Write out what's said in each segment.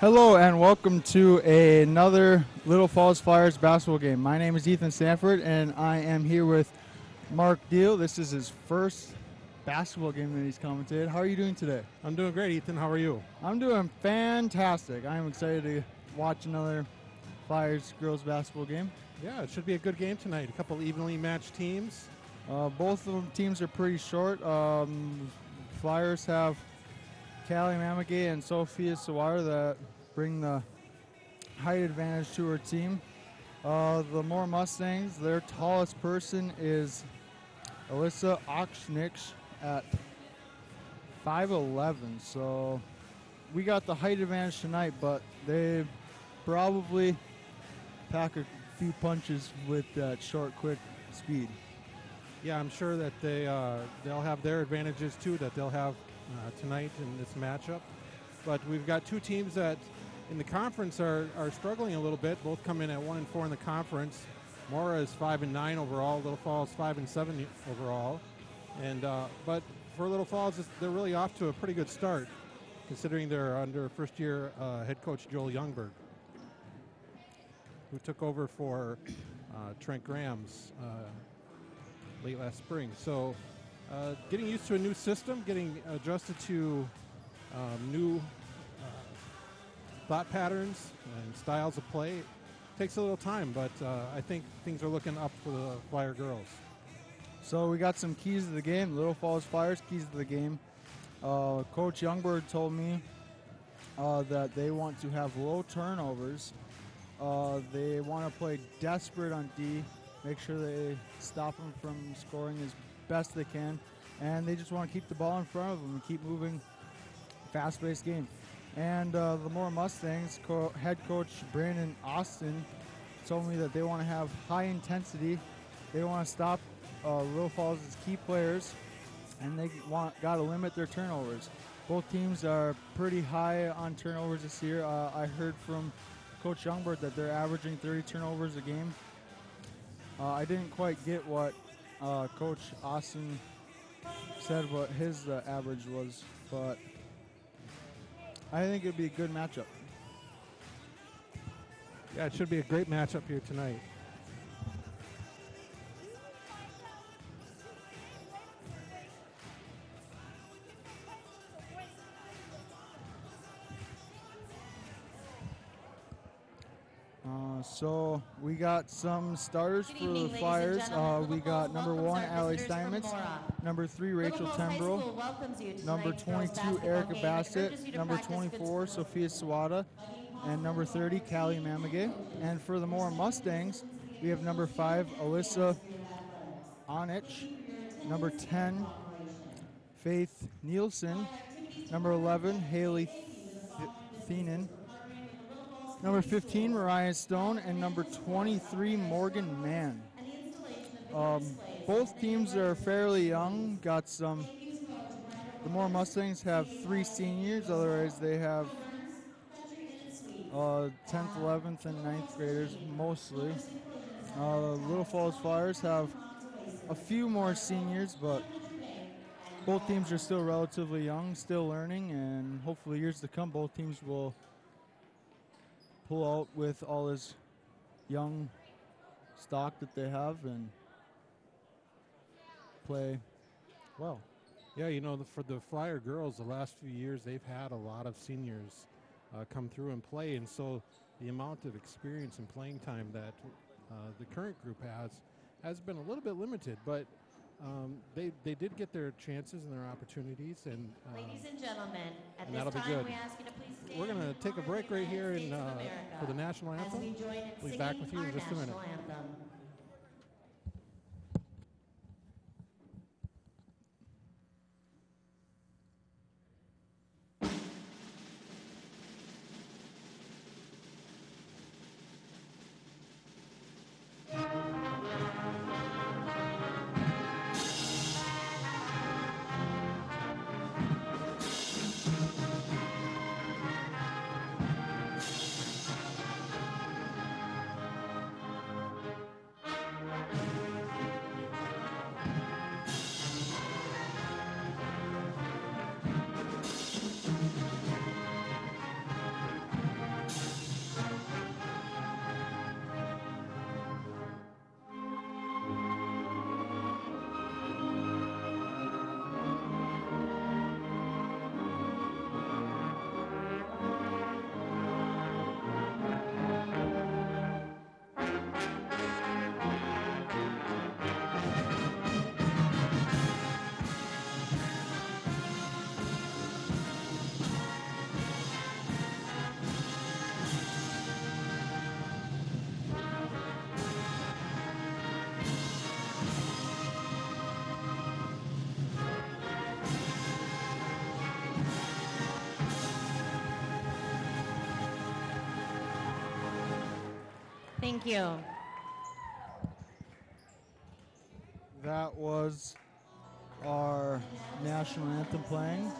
Hello and welcome to another Little Falls Flyers basketball game. My name is Ethan Sanford and I am here with Mark Deal. This is his first basketball game that he's commented. How are you doing today? I'm doing great, Ethan. How are you? I'm doing fantastic. I'm excited to watch another Flyers girls basketball game. Yeah, it should be a good game tonight. A couple evenly matched teams. Uh, both of them teams are pretty short. Um, Flyers have Callie Mamagay and Sophia Sawada that bring the height advantage to her team. Uh, the Mora Mustangs, their tallest person is Alyssa Oksnich at 5'11. So we got the height advantage tonight, but they probably pack a few punches with that short, quick speed. Yeah, I'm sure that they uh, they'll have their advantages too that they'll have uh, tonight in this matchup. But we've got two teams that in the conference are, are struggling a little bit. Both come in at one and four in the conference. Mora is five and nine overall. Little Falls five and seven overall. And uh, but for Little Falls, they're really off to a pretty good start, considering they're under first-year uh, head coach Joel Youngberg, who took over for uh, Trent Graham's uh, late last spring. So uh, getting used to a new system, getting adjusted to um, new uh, thought patterns and styles of play takes a little time, but uh, I think things are looking up for the Flyer girls. So we got some keys to the game. Little Falls Flyers keys to the game. Coach Youngberg told me uh, that they want to have low turnovers. Uh, they want to play desperate on D, make sure they stop them from scoring as best they can, and they just want to keep the ball in front of them and keep moving fast-paced game. And uh, the Mora Mustangs co- head coach Brandon Austin told me that they want to have high intensity. They want to stop uh, Little Falls' key players, and they want got to limit their turnovers. Both teams are pretty high on turnovers this year. Uh, I heard from Coach Youngberg that they're averaging 30 turnovers a game. Uh, I didn't quite get what uh, Coach Austin said what his uh, average was, but I think it'd be a good matchup. Yeah, it should be a great matchup here tonight. Uh, so we got some starters Good for evening, the Flyers. Uh, we got number one, Allie Steinmetz. Number three, Rachel Falls Tembro. School welcomes you to Number 22, Erica Bassett. urges you to Number 24. Sophia Sawada. And number 30, Callie Mamagay. And for the Mora Mustangs, we have number five, Alyssa Onich. Number 10, Faith Nielsen. Number 11, Haley Th- Thienen. Number 15, Mariah Stone. And number 23, Morgan Mann. Um, both teams are fairly young. Got some. The Mora Mustangs have three seniors, otherwise they have uh, 10th, 11th, and 9th graders mostly. Uh, Little Falls Flyers have a few more seniors, but both teams are still relatively young, still learning, and hopefully years to come, both teams will pull out with all this young stock that they have and play well. Yeah, you know, the, for the Flyer girls, the last few years they've had a lot of seniors uh, come through and play, and so the amount of experience and playing time that uh, the current group has has been a little bit limited. But um, they they did get their chances and their opportunities, and uh, Ladies and gentlemen, at and this time, good. we ask you to please stand we're going to take a break right here and, uh, for the national anthem. we join in We'll be back with you in just a minute. anthem. You. That was our national anthem playing.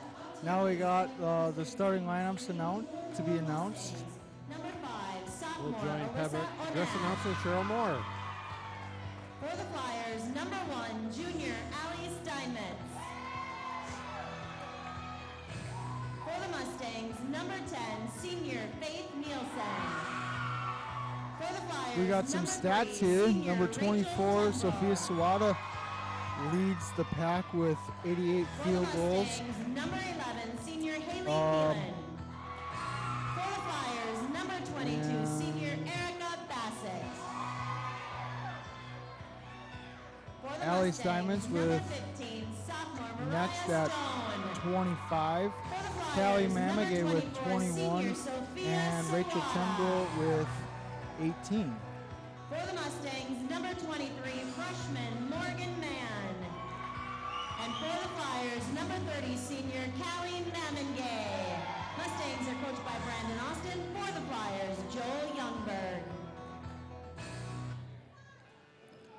Now we got uh, the starting lineups announced to be announced. Number five, We'll join Alyssa Pebble dress announcer Cheryl Moore. For the Flyers, number one, junior Allie Steinmetz. For the Mustangs, number 10, senior Faith Nielsen. For the Flyers, We got some stats here. Number 24, Temple. Sophia Sawada leads the pack with 88 For the field goals. Number 11, senior Haley Um. Flyers, number 22, senior Erica Bassett. Allie Steinmetz with 15, Next at 25. For the Callie Mamagay with 21 and Rachel Sawada. With 18. For the Mustangs, number 23, freshman Morgan Mann. And for the Flyers, number 30, senior Callie Mamagay. Mustangs are coached by Brandon Austin. For the Flyers, Joel Youngberg.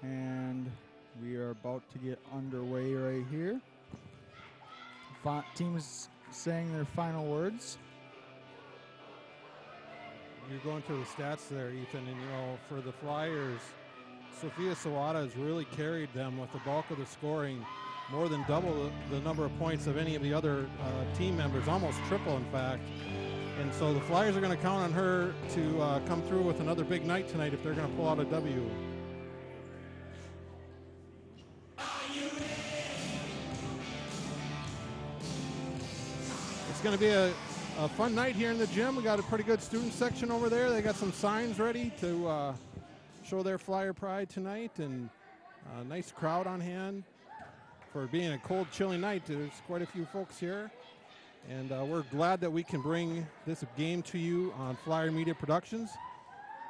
And we are about to get underway right here. Fi- team is saying their final words. You're going through the stats there, Ethan, and you know for the Flyers, Sophia Sawada has really carried them with the bulk of the scoring, more than double the, number of points of any of the other uh, team members, almost triple in fact. And so the Flyers are going to count on her to uh, come through with another big night tonight if they're going to pull out a W. It's going to be a, a fun night here in the gym. We got a pretty good student section over there. They got some signs ready to uh, show their flyer pride tonight, and a nice crowd on hand for being a cold, chilly night. There's quite a few folks here, and uh, we're glad that we can bring this game to you on Flyer Media Productions.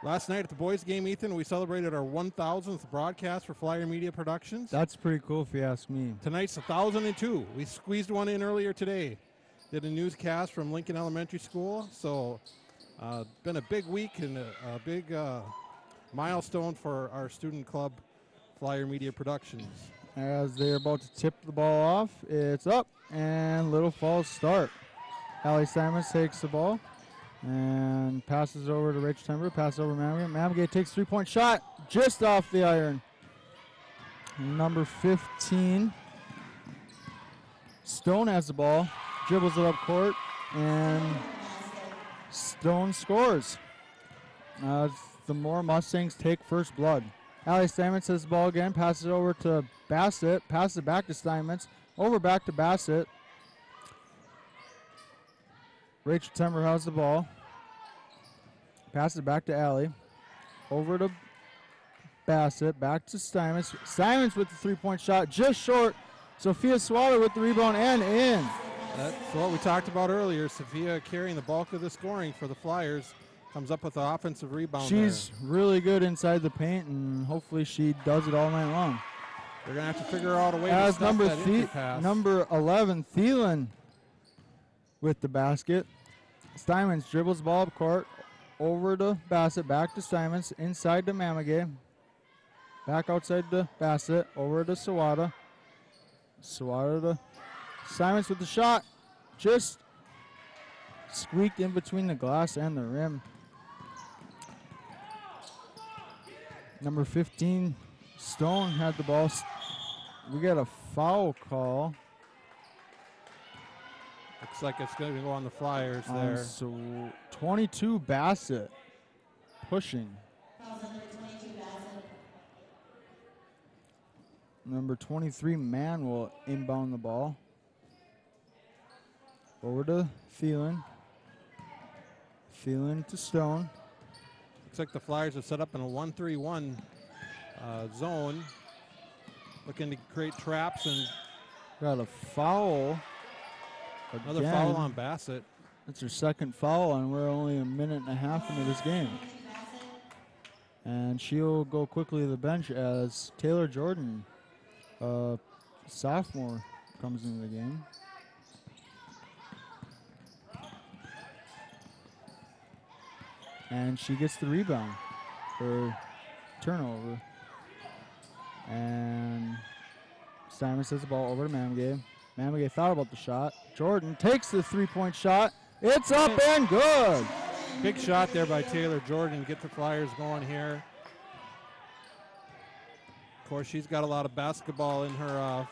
Last night at the boys' game, Ethan, we celebrated our 1,000th broadcast for Flyer Media Productions. That's pretty cool if you ask me. Tonight's 1,002. We squeezed one in earlier today. Did a newscast from Lincoln Elementary School. So, uh, been a big week and a, a big uh, milestone for our student club, Flyer Media Productions. As they're about to tip the ball off, it's up and Little Falls start. Allie Simons takes the ball and passes over to Rachel Timber. Passes over to Mamagay. Mamagay takes three point shot just off the iron. Number 15. Stone has the ball, dribbles it up court, and Stone scores. Uh, the Mora Mustangs take first blood. Allie Steinmetz has the ball again, passes it over to Bassett, passes it back to Steinmetz, over back to Bassett. Rachel Timber has the ball. Passes it back to Allie. Over to Bassett, back to Steinmetz. Steinmetz with the three-point shot, just short. Sophia Sawada with the rebound and in. That's what we talked about earlier. Sophia carrying the bulk of the scoring for the Flyers. Comes up with the offensive rebound. She's really good inside the paint, and hopefully she does it all night long. there. They're going to have to figure out a way to As stop number that the- entry pass. number 11, Thielen with the basket. Steinmetz dribbles the ball up court, over to Bassett, back to Steinmetz, inside to Mamagay. Back outside to Bassett, over to Sawada. Sawada to Steinmetz with the shot. Just squeaked in between the glass and the rim. Number 15, Stone had the ball. We got a foul call. Looks like it's going to go on the Flyers on there. so 22 Bassett pushing. Number 23 Mann will inbound the ball. Over to Thielen. Thielen to Stone. Looks like the Flyers have set up in a 1-3-1 uh, zone, looking to create traps and Got a foul. another foul on Bassett. That's her second foul, and we're only a minute and a half into this game. And she'll go quickly to the bench as Taylor Jordan, uh, sophomore, comes into the game. And she gets the rebound for turnover. And Steinmetz has the ball over to Mamagay. Mamagay thought about the shot. Jordan takes the three-point shot. It's up and good. Big shot there by Taylor Jordan. Get the Flyers going here. Of course, she's got a lot of basketball in her uh,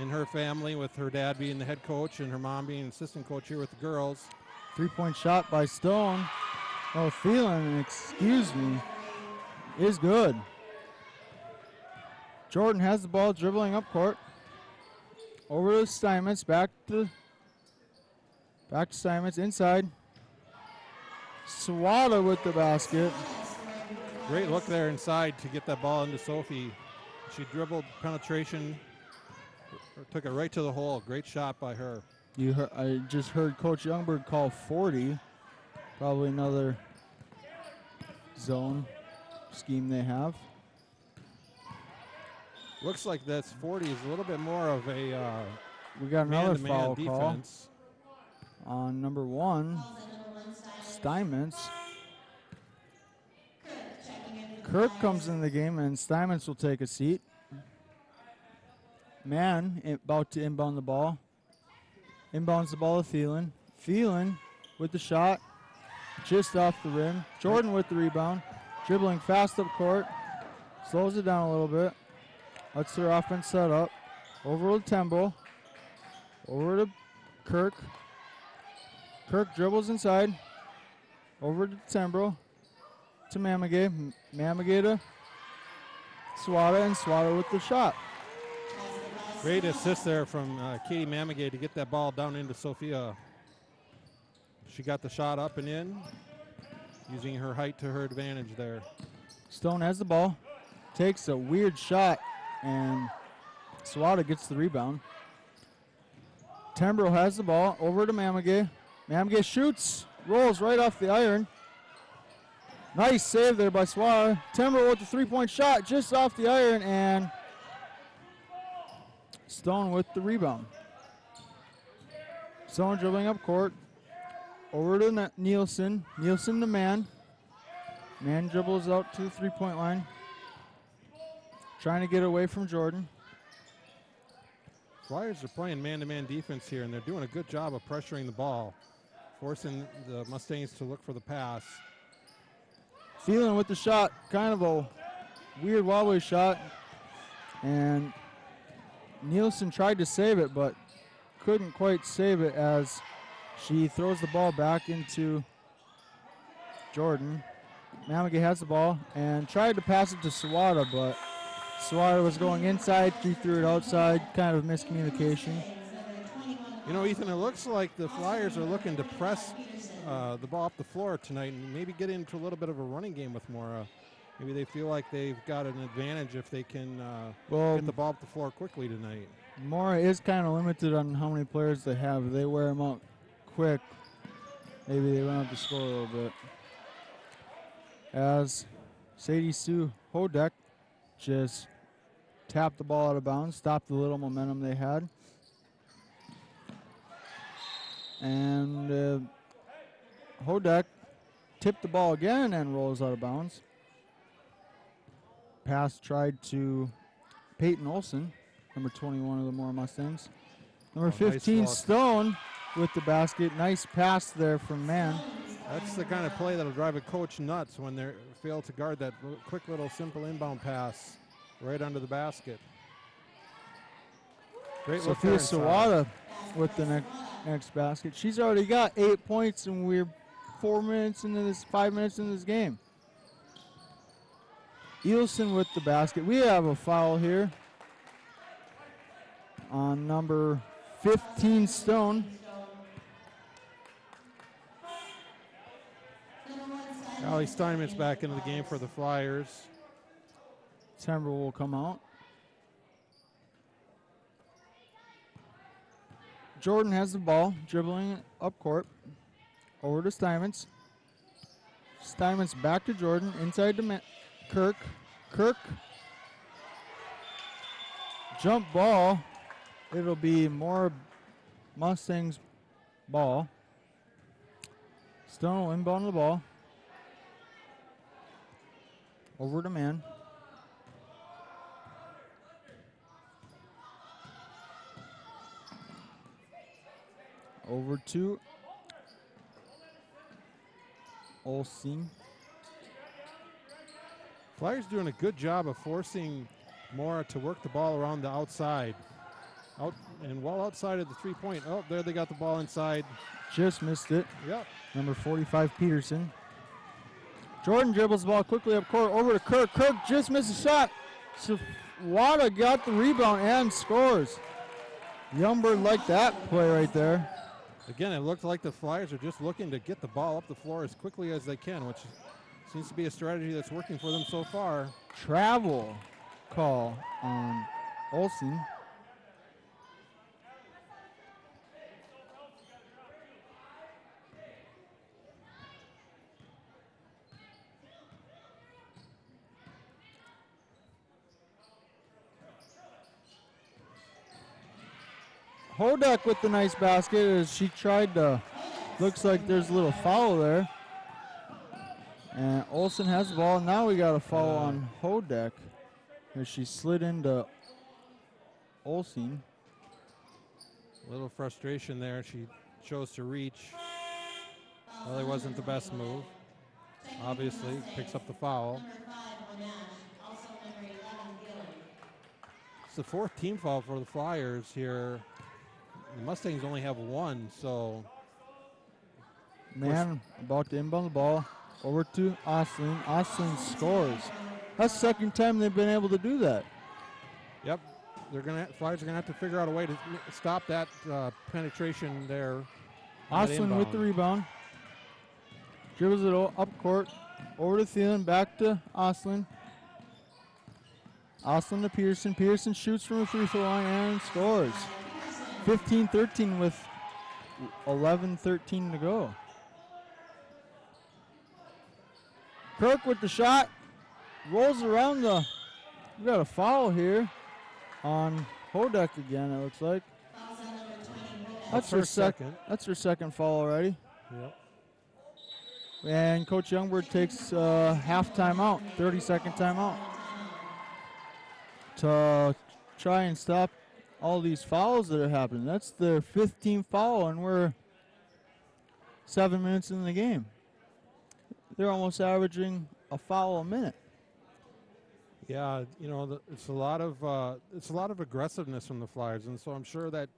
in her family, with her dad being the head coach and her mom being assistant coach here with the girls. Three-point shot by Stone. Oh, Thielen, excuse me, is good. Jordan has the ball dribbling up court. Over to Steinmetz, back to back to Steinmetz, inside. Sawada with the basket. Great look there inside to get that ball into Sophie. She dribbled penetration, took it right to the hole. Great shot by her. You heard, I just heard Coach Youngberg call 40. Probably another zone scheme they have. Looks like that's 40 is a little bit more of a uh, We got another man-to-man foul call defense. on number one, Steinmetz. Kirk comes in the game and Steinmetz will take a seat. Mann about to inbound the ball. Inbounds the ball to Thielen. Thielen with the shot, just off the rim. Jordan with the rebound, dribbling fast up court, slows it down a little bit. Lets their offense set up. Over to Tembo. Over to Kirk. Kirk dribbles inside. Over to Tembro. To Mamagay. M- Mamagay to Sawada, and Sawada with the shot. Great assist there from uh, Katie Mamagay to get that ball down into Sophia. She got the shot up and in, using her height to her advantage there. Stone has the ball. Takes a weird shot, and Sawada gets the rebound. Tembro has the ball. Over to Mamagay. Mamagay shoots. Rolls right off the iron. Nice save there by Sawada. Tembro with the three-point shot just off the iron, and Stone with the rebound. Stone dribbling up court. Over to Nielsen. Nielsen the man. Mann dribbles out to the three-point line. Trying to get away from Jordan. Flyers are playing man-to-man defense here, and they're doing a good job of pressuring the ball, forcing the Mustangs to look for the pass. Thielen with the shot. Kind of a weird wobbly shot. And Nielsen tried to save it, but couldn't quite save it as she throws the ball back into Jordan. Mamagay has the ball and tried to pass it to Sawada, but Sawada was going inside. She threw it outside. Kind of miscommunication. You know, Ethan, it looks like the Flyers are looking to press uh, the ball up the floor tonight and maybe get into a little bit of a running game with Mora. Maybe they feel like they've got an advantage if they can uh, Well, get the ball up the floor quickly tonight. Mora is kind of limited on how many players they have. They wear them out quick, maybe they run up the score a little bit. As Sadie Sue Hodek just tapped the ball out of bounds, stopped the little momentum they had. And uh, Hodek tipped the ball again and rolls out of bounds. Pass tried to Peyton Olson, number 21 of the Mora Mustangs. Number Oh, 15, look. Stone with the basket. Nice pass there from Mann. That's the kind of play that'll drive a coach nuts when they fail to guard that quick little simple inbound pass right under the basket. Great Sophia. Sawada with the next, next basket. She's already got eight points, and we're four minutes into this, five minutes into this game. Eelson with the basket. We have a foul here on number 15 Stone. Allie Steinmetz back into the game for the Flyers. Timber will come out. Jordan has the ball, dribbling up court. Over to Steinmetz. Steinmetz back to Jordan, inside to Kirk. Kirk. Jump ball. It'll be Mora Mustangs ball. Stone will inbound the ball. Over to Mann. Over to Olsen. Flyers doing a good job of forcing Mora to work the ball around the outside. Out and well outside of the three point. Oh, there they got the ball inside. Just missed it. Yep. Number 45 Peterson. Jordan dribbles the ball quickly up court over to Kirk. Kirk just missed a shot. Wada got the rebound and scores. Youngberg liked that play right there. Again, it looked like the Flyers are just looking to get the ball up the floor as quickly as they can, which seems to be a strategy that's working for them so far. Travel call on Olsen. Hodak with the nice basket as she tried to. Looks like there's a little foul there. And Olsen has the ball. Now we got a foul Uh. on Hodak as she slid into Olsen. A little frustration there. She chose to reach. Well, it wasn't the best move. Obviously, picks up the foul. Number five, Monash. Also number 11, Gillen. It's the fourth team foul for the Flyers here. The Mustangs only have one, so Mann about to inbound the ball over to Oslin. Oslin scores. That's the second time they've been able to do that. yep, they're gonna Flyers are gonna have to figure out a way to stop that uh, penetration there. Oslin with the rebound. Dribbles it up court. Over to Thielen. Back to Oslin. Oslin to Pearson. Pearson shoots from the free throw line and scores. 15 13 with 11 13 to go. Kirk with the shot. Rolls around the. We got a foul here on Hodak again, it looks like. That's her her sec- second. That's her second foul already. Yep. And Coach Youngberg takes uh, half timeout, 30 second timeout, to try and stop all these fouls that are happening. That's their 15th foul, and we're seven minutes in the game. They're almost averaging a foul a minute. Yeah, you know, it's a lot of uh, it's a lot of aggressiveness from the Flyers, and so I'm sure that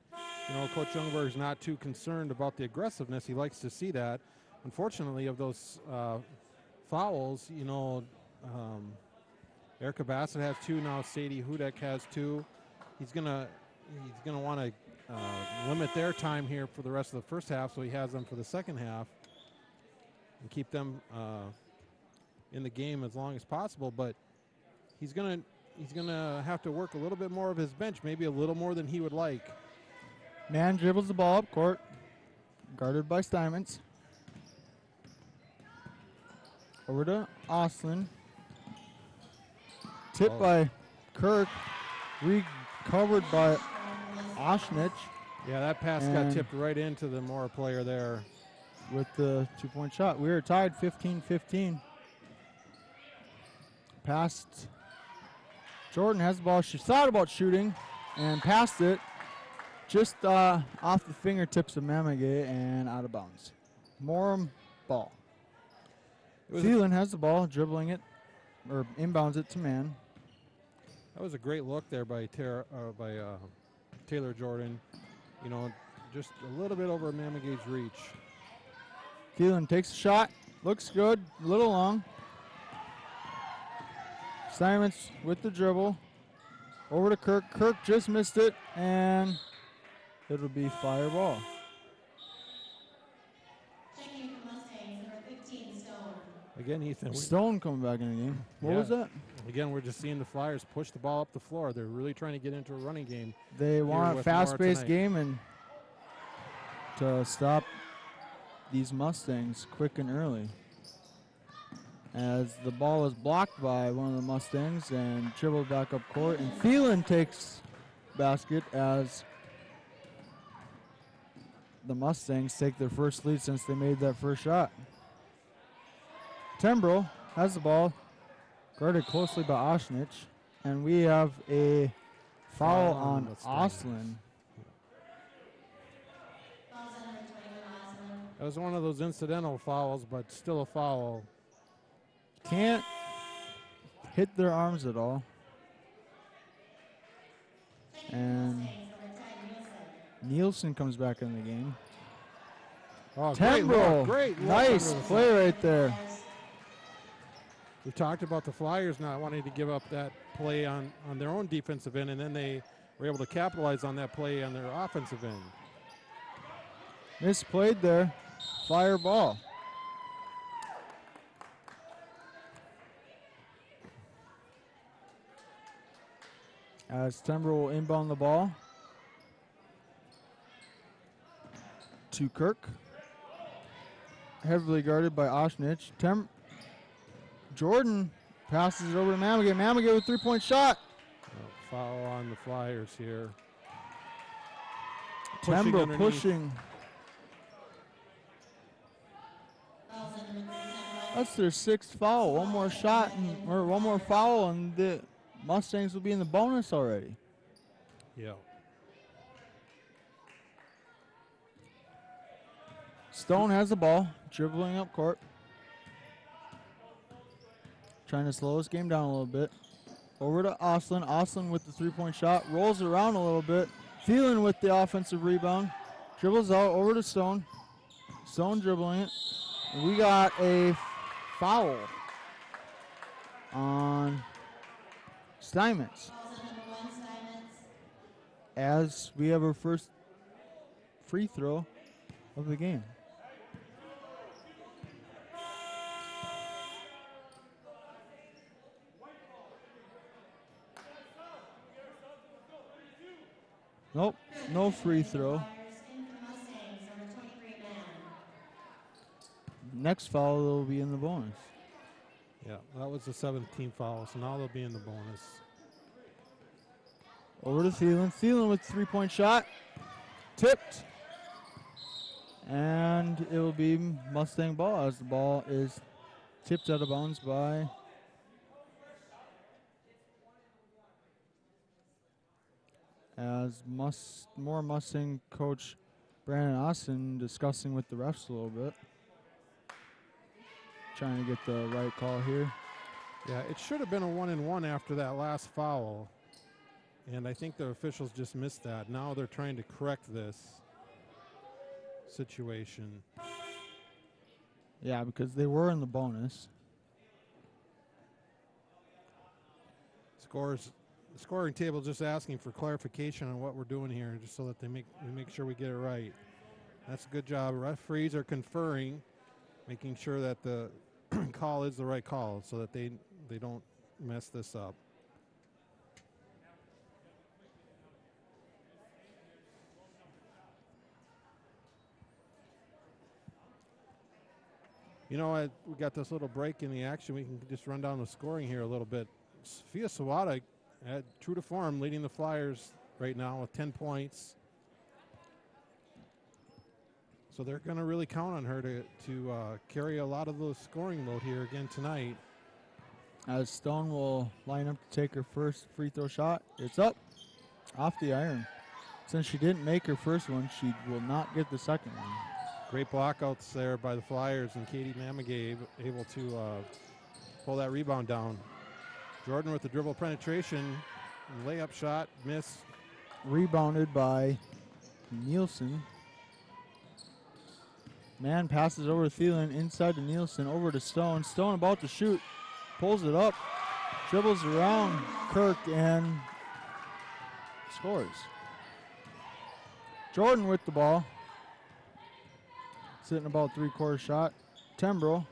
you know Coach Youngberg is not too concerned about the aggressiveness. He likes to see that. Unfortunately, of those uh, fouls, you know, um, Erica Bassett has two now. Sadie Hudek has two. He's gonna he's gonna want to uh, limit their time here for the rest of the first half, so he has them for the second half and keep them uh, in the game as long as possible. But he's gonna he's gonna have to work a little bit more of his bench, maybe a little more than he would like. Mann dribbles the ball up court, guarded by Steinmetz. Over to Oslin. Tipped Oh. by Kirk, recovered by Oshnich Yeah, that pass got tipped right into the Mora player there. with the two point shot. We are tied 15 15. Passed. Jordan has the ball. She thought about shooting and passed it just uh, off the fingertips of Mamagay and out of bounds. Morum ball. Thielen has the ball, dribbling it or inbounds it to Mann. That was a great look there by Tara, uh, by uh, Taylor Jordan. You know, just a little bit over Mamagay's reach. Keelan takes a shot. Looks good. A little long. Simons with the dribble. Over to Kirk. Kirk just missed it, and it'll be fireball. Checking for Mustangs, number 15, Stone. Again, Ethan. Stone coming back in the game. What Yeah. was that? again, we're just seeing the Flyers push the ball up the floor. They're really trying to get into a running game. They want a fast-paced game and to stop these Mustangs quick and early. As the ball is blocked by one of the Mustangs and dribbled back up court, and Thielen takes basket as the Mustangs take their first lead since they made that first shot. Tembro has the ball, guarded closely by Oshnich, and we have a foul Foul on on Oslin. Fouls on number That was one of those incidental fouls, but still a foul. Can't hit their arms at all. And Nielsen comes back in the game. Oh, great Tembro, great nice play right there. We talked about the Flyers not wanting to give up that play on, on their own defensive end, and then they were able to capitalize on that play on their offensive end. Misplayed there. Fire ball. As Timber will inbound the ball to Kirk. Heavily guarded by Oshnich. Tem- Jordan passes it over to Mamagay. Mamagay with three point shot. Uh, foul on the Flyers here. Pushing pushing. That's their sixth foul. One more shot and, or one more foul, and the Mustangs will be in the bonus already. Yeah. Stone has the ball, dribbling up court. Trying to slow this game down a little bit. Over to Oslin. Oslin with the three point shot. Rolls around a little bit. Thielen with the offensive rebound. Dribbles out over to Stone. Stone dribbling it. And we got a foul on Steinmetz. As we have our first free throw of the game. Nope, no free throw. Next foul will be in the bonus. Yeah, that was the 17th foul, so now they'll be in the bonus. Over to Thielen. Thielen with three point shot. Tipped. And it will be Mustang ball as the ball is tipped out of bounds by as Must Mora Mustang coach Brandon Austin discussing with the refs a little bit. Trying to get the right call here. Yeah, it should have been a one and one after that last foul. And I think the officials just missed that. Now they're trying to correct this situation. Yeah, because they were in the bonus. Scores scoring table just asking for clarification on what we're doing here, just so that they make we make sure we get it right. That's a good job. Referees are conferring, making sure that the call is the right call, so that they they don't mess this up. You know, we got this little break in the action. We can just run down the scoring here a little bit. Sophia Sawada, uh, true to form, leading the Flyers right now with 10 points. So they're going to really count on her to, to uh, carry a lot of the scoring load here again tonight. As Stone will line up to take her first free throw shot. It's up off the iron. Since she didn't make her first one, she will not get the second one. Great blockouts there by the Flyers, and Katie Mamagay able, able to uh, pull that rebound down. Jordan with the dribble penetration, layup shot, miss. Rebounded by Nielsen. Mann passes over to Thielen, inside to Nielsen, over to Stone. Stone about to shoot, pulls it up, dribbles around Kirk, and scores. Jordan with the ball. Sitting about three quarter shot. Tembro,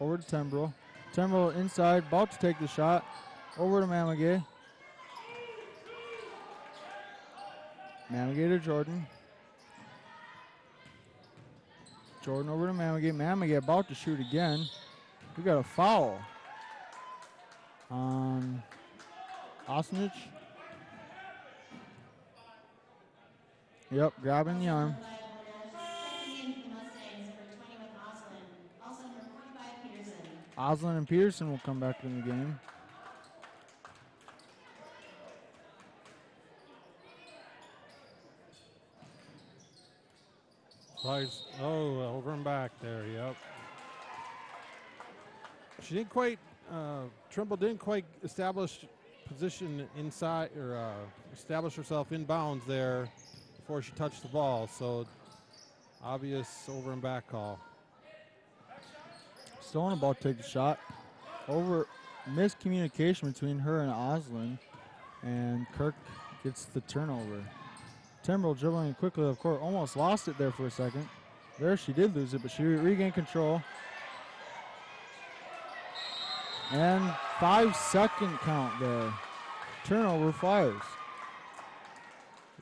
over to Tembro. Tembro inside, about to take the shot. Over to Mamagay. Mamagay to Jordan. Jordan over to Mamagay. Mamagay about to shoot again. We got a foul on Osnich. Yep, grabbing the arm. Oslin and Peterson will come back in the game. Oh, over and back there. Yep. She didn't quite. Uh, Trimble didn't quite establish position inside or uh, establish herself in bounds there before she touched the ball. So obvious over and back call. Stone about to take the shot. Over miscommunication between her and Oslin, and Kirk gets the turnover. Timbrel dribbling quickly, of course, almost lost it there for a second. There she did lose it, but she regained control. And five second count there. Turnover fires.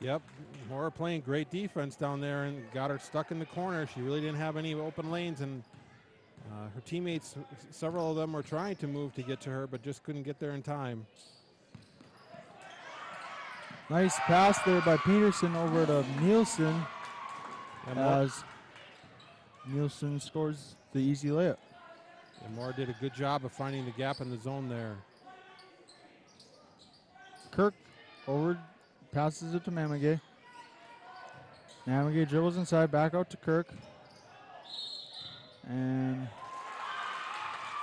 Yep, Mora playing great defense down there and got her stuck in the corner. She really didn't have any open lanes, and uh, her teammates, several of them were trying to move to get to her, but just couldn't get there in time. Nice pass there by Peterson over to Nielsen And as Nielsen scores the easy layup. and Mora did a good job of finding the gap in the zone there. Kirk over, passes it to Mamagay. Mamagay dribbles inside, back out to Kirk. And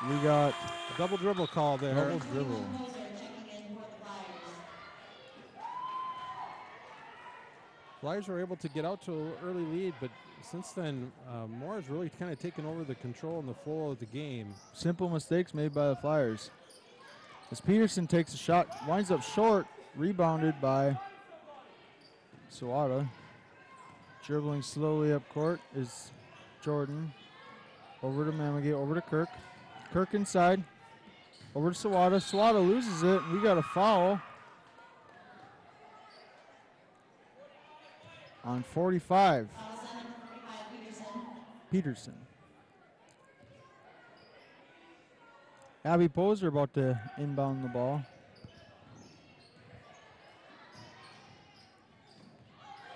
we got A double dribble call there. double dribble. Moser checking in for the Flyers. Flyers were able to get out to an early lead, but since then, uh, Mora has really kind of taken over the control and the flow of the game. Simple mistakes made by the Flyers. As Peterson takes a shot, winds up short, rebounded by Sawada. Dribbling slowly up court is Jordan. Over to Mamagay, over to Kirk. Kirk inside. Over to Sawada. Sawada loses it. We got a foul. On 45, Foul on number 45, Peterson. Abby Poser about to inbound the ball.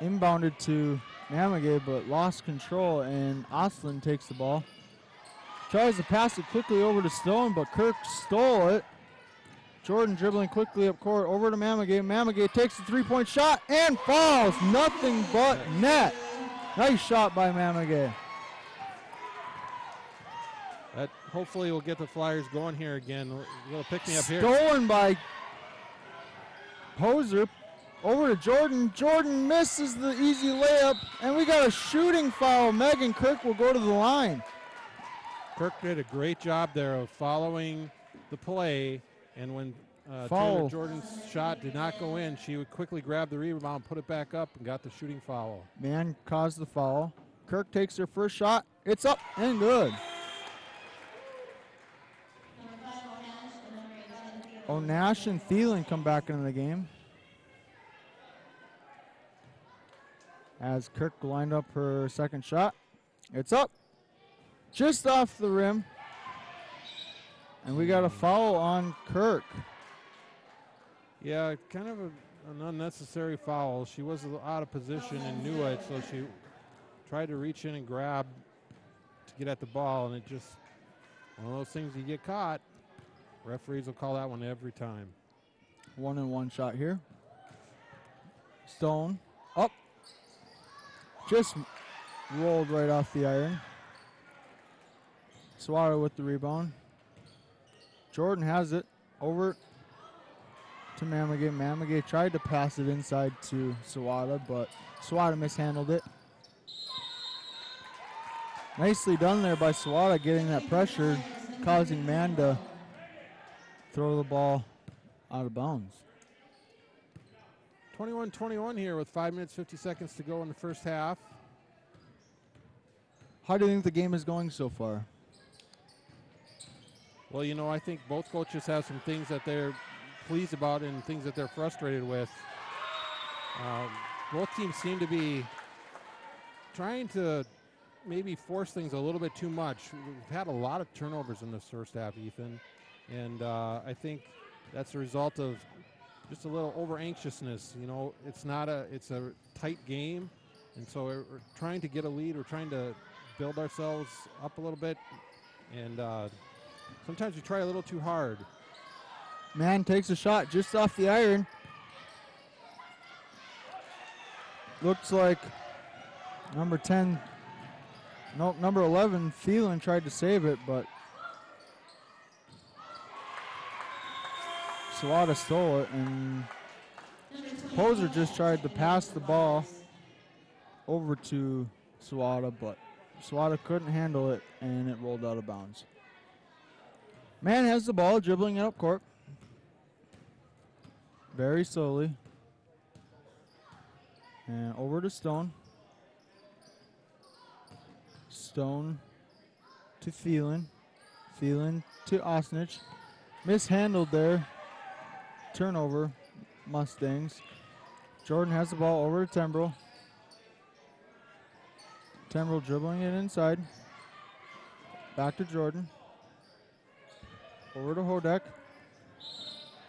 Inbounded to Mamagay, but lost control, and Oslin takes the ball. Tries to pass it quickly over to Stone, but Kirk stole it. Jordan dribbling quickly up court over to Mamagay. Mamagay takes the three point shot and falls. Nothing but net. Nice shot by Mamagay. That hopefully will get the Flyers going here again. A little pick me up here. Stolen by Poser. Over to Jordan. Jordan misses the easy layup, and we got a shooting foul. Megan Kirk will go to the line. Kirk did a great job there of following the play, and when uh, Taylor Jordan's shot did not go in, she would quickly grab the rebound, put it back up, and got the shooting foul. Mann caused the foul. Kirk takes her first shot. It's up and good. Onash, and number 11, Thielen. Oh, Nash and Thielen come back into the game. As Kirk lined up her second shot. It's up. Just off the rim. And we got a foul on Kirk. Yeah, kind of a, an unnecessary foul. She was a little out of position and knew it, so she tried to reach in and grab to get at the ball, and it just one of those things you get caught. Referees will call that one every time. One and one shot here. Stone up. Just rolled right off the iron. Sawada with the rebound. Jordan has it over to Mamagay. Mamagay tried to pass it inside to Sawada, but Sawada mishandled it. Nicely done there by Sawada getting that pressure, causing Mann to throw the ball out of bounds. 21 21 here with 5 minutes 50 seconds to go in the first half. How do you think the game is going so far? Well, you know, I think both coaches have some things that they're pleased about and things that they're frustrated with. Um, both teams seem to be trying to maybe force things a little bit too much. We've had a lot of turnovers in this first half, Ethan, and uh, I think that's a result of just a little over anxiousness. You know, it's not a it's a tight game, and so we're, trying to get a lead. We're trying to build ourselves up a little bit, and uh, sometimes we try a little too hard. Mann takes a shot just off the iron. Looks like number 10 Nope, number 11, Thielen tried to save it, but Sawada stole it, and Poser just tried to pass the ball over to Sawada, but Sawada couldn't handle it, and it rolled out of bounds. Mann has the ball, dribbling it up court. Very slowly. And over to Stone. Stone to Thielen. Thielen to Osnich. Mishandled there. Turnover. Mustangs. Jordan has the ball over to Tembrel. Tembrel dribbling it inside. Back to Jordan. Over to Hodek.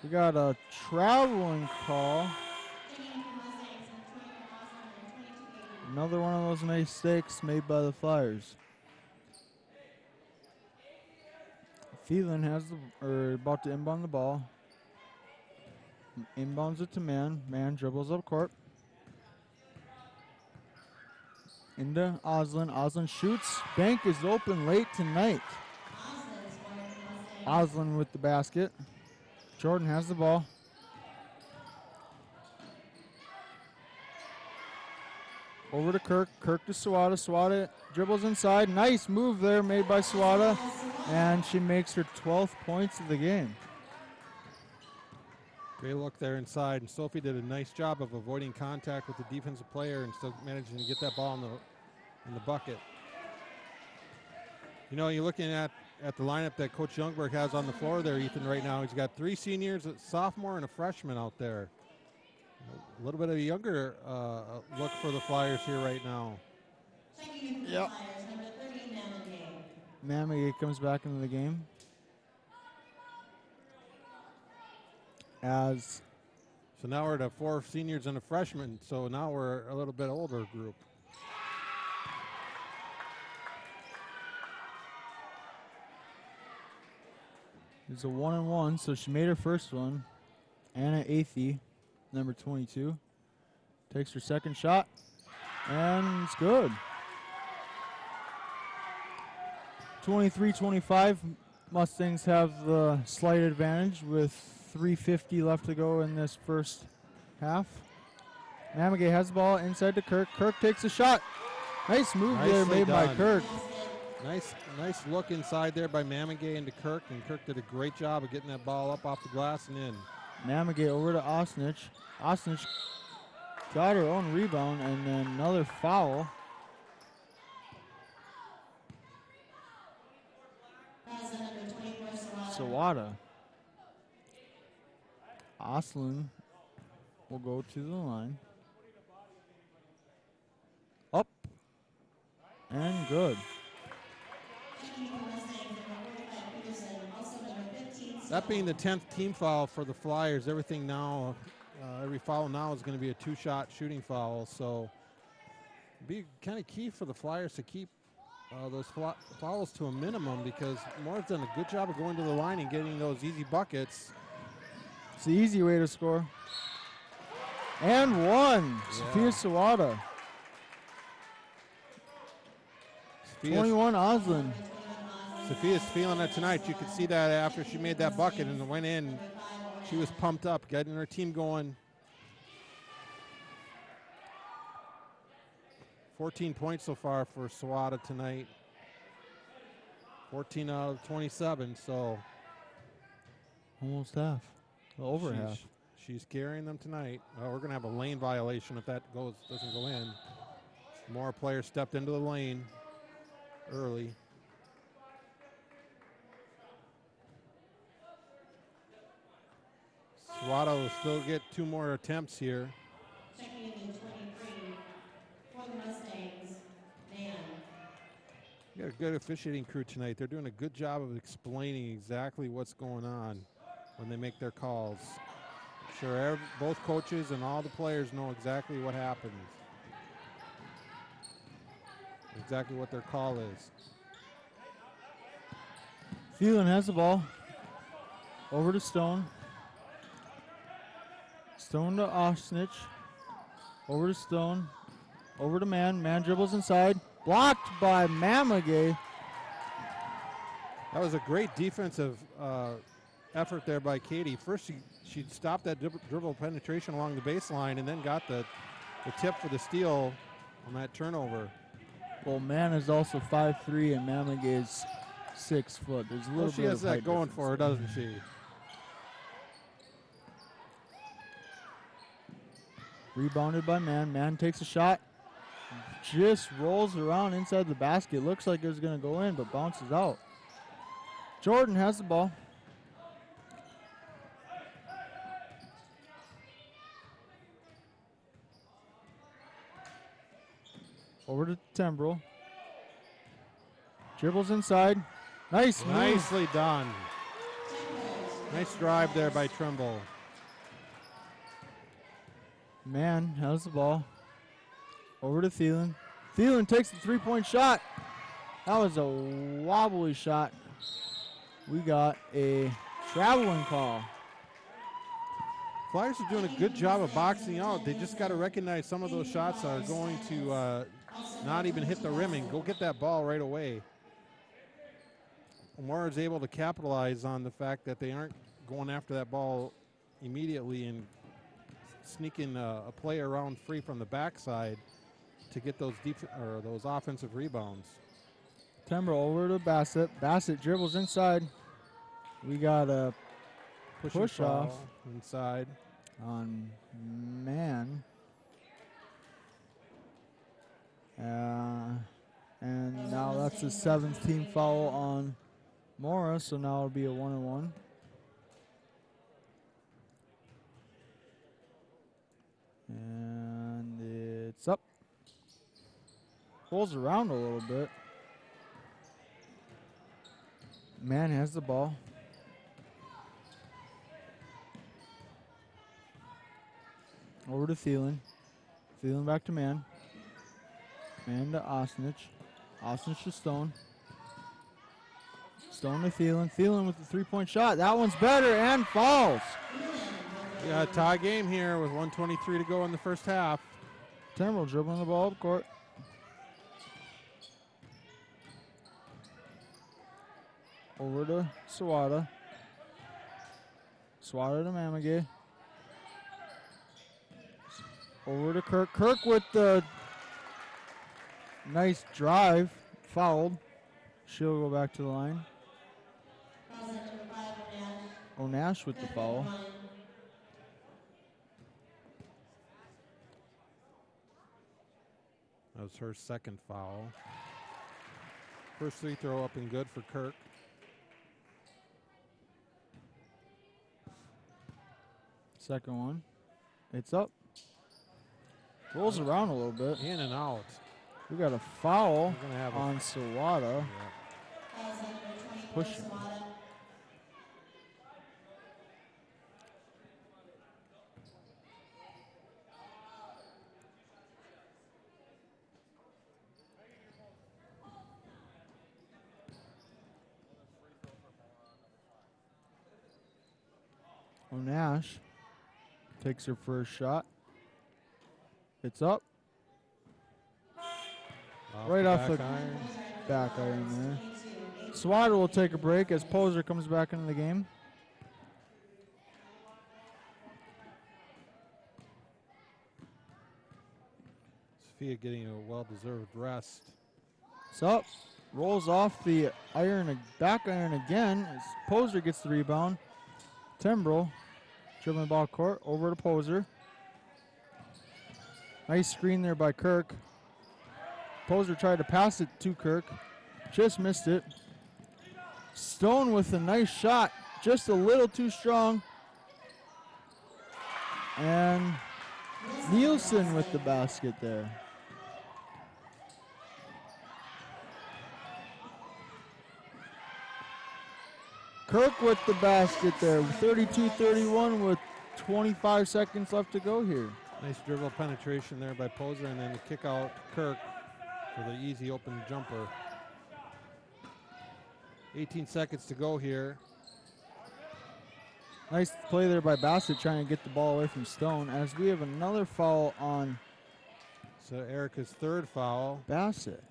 We got a traveling call. Another one of those mistakes made by the Flyers. Thielen has the, or about to inbound the ball. Inbounds it to Mann. Mann dribbles up court. Into Oslin. Oslin shoots. Bank is open late tonight. Oslin with the basket. Jordan has the ball. Over to Kirk. Kirk to Sawada. Sawada dribbles inside. Nice move there made by Sawada. And she makes her 12th points of the game. Great look there inside, and Sophie did a nice job of avoiding contact with the defensive player and still managing to get that ball in the in the bucket. You know, you're looking at at the lineup that Coach Youngberg has on the floor there, Ethan. Right now, he's got three seniors, a sophomore, and a freshman out there. A little bit of a younger uh, look for the Flyers here right now. Yep. Mamagay comes back into the game. As So now we're at a four seniors and a freshman. So now we're a little bit older group. It's a one and one, so she made her first one. Anna Athey, number 22, takes her second shot, and it's good. 23-25, Mustangs have the slight advantage with 350 left to go in this first half. Mamagay has the ball inside to Kirk. Kirk takes a shot. Nice move there Nicely made by done. Kirk. Nice, nice look inside there by Mamagay into Kirk, and Kirk did a great job of getting that ball up off the glass and in. Mamagay over to Osnich. Osnich got her own rebound and then another foul. Sawada. Oslin will go to the line. Up and good. That being the 10th team foul for the Flyers, everything now, uh, every foul now is going to be a two shot shooting foul. So be kind of key for the Flyers to keep uh, those fouls to a minimum because Mora's done a good job of going to the line and getting those easy buckets. It's the easy way to score. And one. Sophia Yeah. Sawada. Sophia's, 21 Oslin. Sophia's feeling it tonight. You could see that after she made that bucket and went in. She was pumped up, getting her team going. 14 points so far for Sawada tonight. 14 out of 27, so Almost half. Over she's, half. She's carrying them tonight. Uh, we're going to have a lane violation if that goes doesn't go in. Mora players stepped into the lane early. Sawada will still get two more attempts here. Checking in 23 for the Mustangs, Mann. Got a good officiating crew tonight. They're doing a good job of explaining exactly what's going on when they make their calls. Sure, ev- both coaches and all the players know exactly what happens. Exactly what their call is. Thielen has the ball. Over to Stone. Stone to Osnich. Over to Stone. Over to Mann. Mann dribbles inside. blocked by Mamagay. That was a great defensive uh, effort there by Katie. First, she she stopped that dribble, penetration along the baseline, and then got the the tip for the steal on that turnover. Well, Mann is also 5'3", and Mamagay is six foot. There's a little Well, she has that going difference for her, doesn't she? Rebounded by Mann. Mann takes a shot. Just rolls around inside the basket. Looks like it was going to go in, but bounces out. Jordan has the ball. Over to Tembrel. Dribbles inside. Nice move. Nicely done. Nice drive there by Trimble. Mann how's the ball. Over to Thielen. Thielen takes the three point shot. That was a wobbly shot. We got a traveling call. Flyers are doing a good job of boxing out. They just got to recognize some of those shots are going to uh, not even hit the rim and go get that ball right away. Amora is able to capitalize on the fact that they aren't going after that ball immediately and sneaking a, a play around free from the backside to get those def- or those offensive rebounds. Timber over to Bassett. Bassett dribbles inside. We got a Push, Push off. inside. on man. Uh, and now that's the seventh team foul on Mora, so now it'll be a one and one. And it's up. Pulls around a little bit. Mann has the ball. Over to Thielen. Thielen back to Mann. Mann to Osnich. Osnich to Stone. Stone to Thielen. Thielen with the three point shot. That one's better and falls. A tie game here with 123 to go in the first half. Timberwolves dribbling the ball up court. Over to Sawada. Sawada to Mamagay. Over to Kirk. Kirk with the nice drive. Fouled. She'll go back to the line. Onash with the foul. That was her second foul. First free throw up and good for Kirk. Second one. It's up. Rolls around a little bit. In and out. We got a foul We're gonna have a- on Sawada. Yeah. Pushing. Nash takes her first shot. It's up. Right the off back the- iron. Back iron there. Sawada will take a break as Poser comes back into the game. Sophia getting a well-deserved rest. It's up. Rolls off the iron, back iron again. As Poser gets the rebound. Timbrel dribbling the ball court over to Poser. Nice screen there by Kirk. Poser tried to pass it to Kirk, just missed it. Stone with a nice shot, just a little too strong. And Nielsen with the basket there. Kirk with the basket there. 32-31 with 25 seconds left to go here. Nice dribble penetration there by Poser, and then the kick out Kirk for the easy open jumper. 18 seconds to go here. Nice play there by Bassett trying to get the ball away from Stone as we have another foul on So Erica's third foul. Bassett.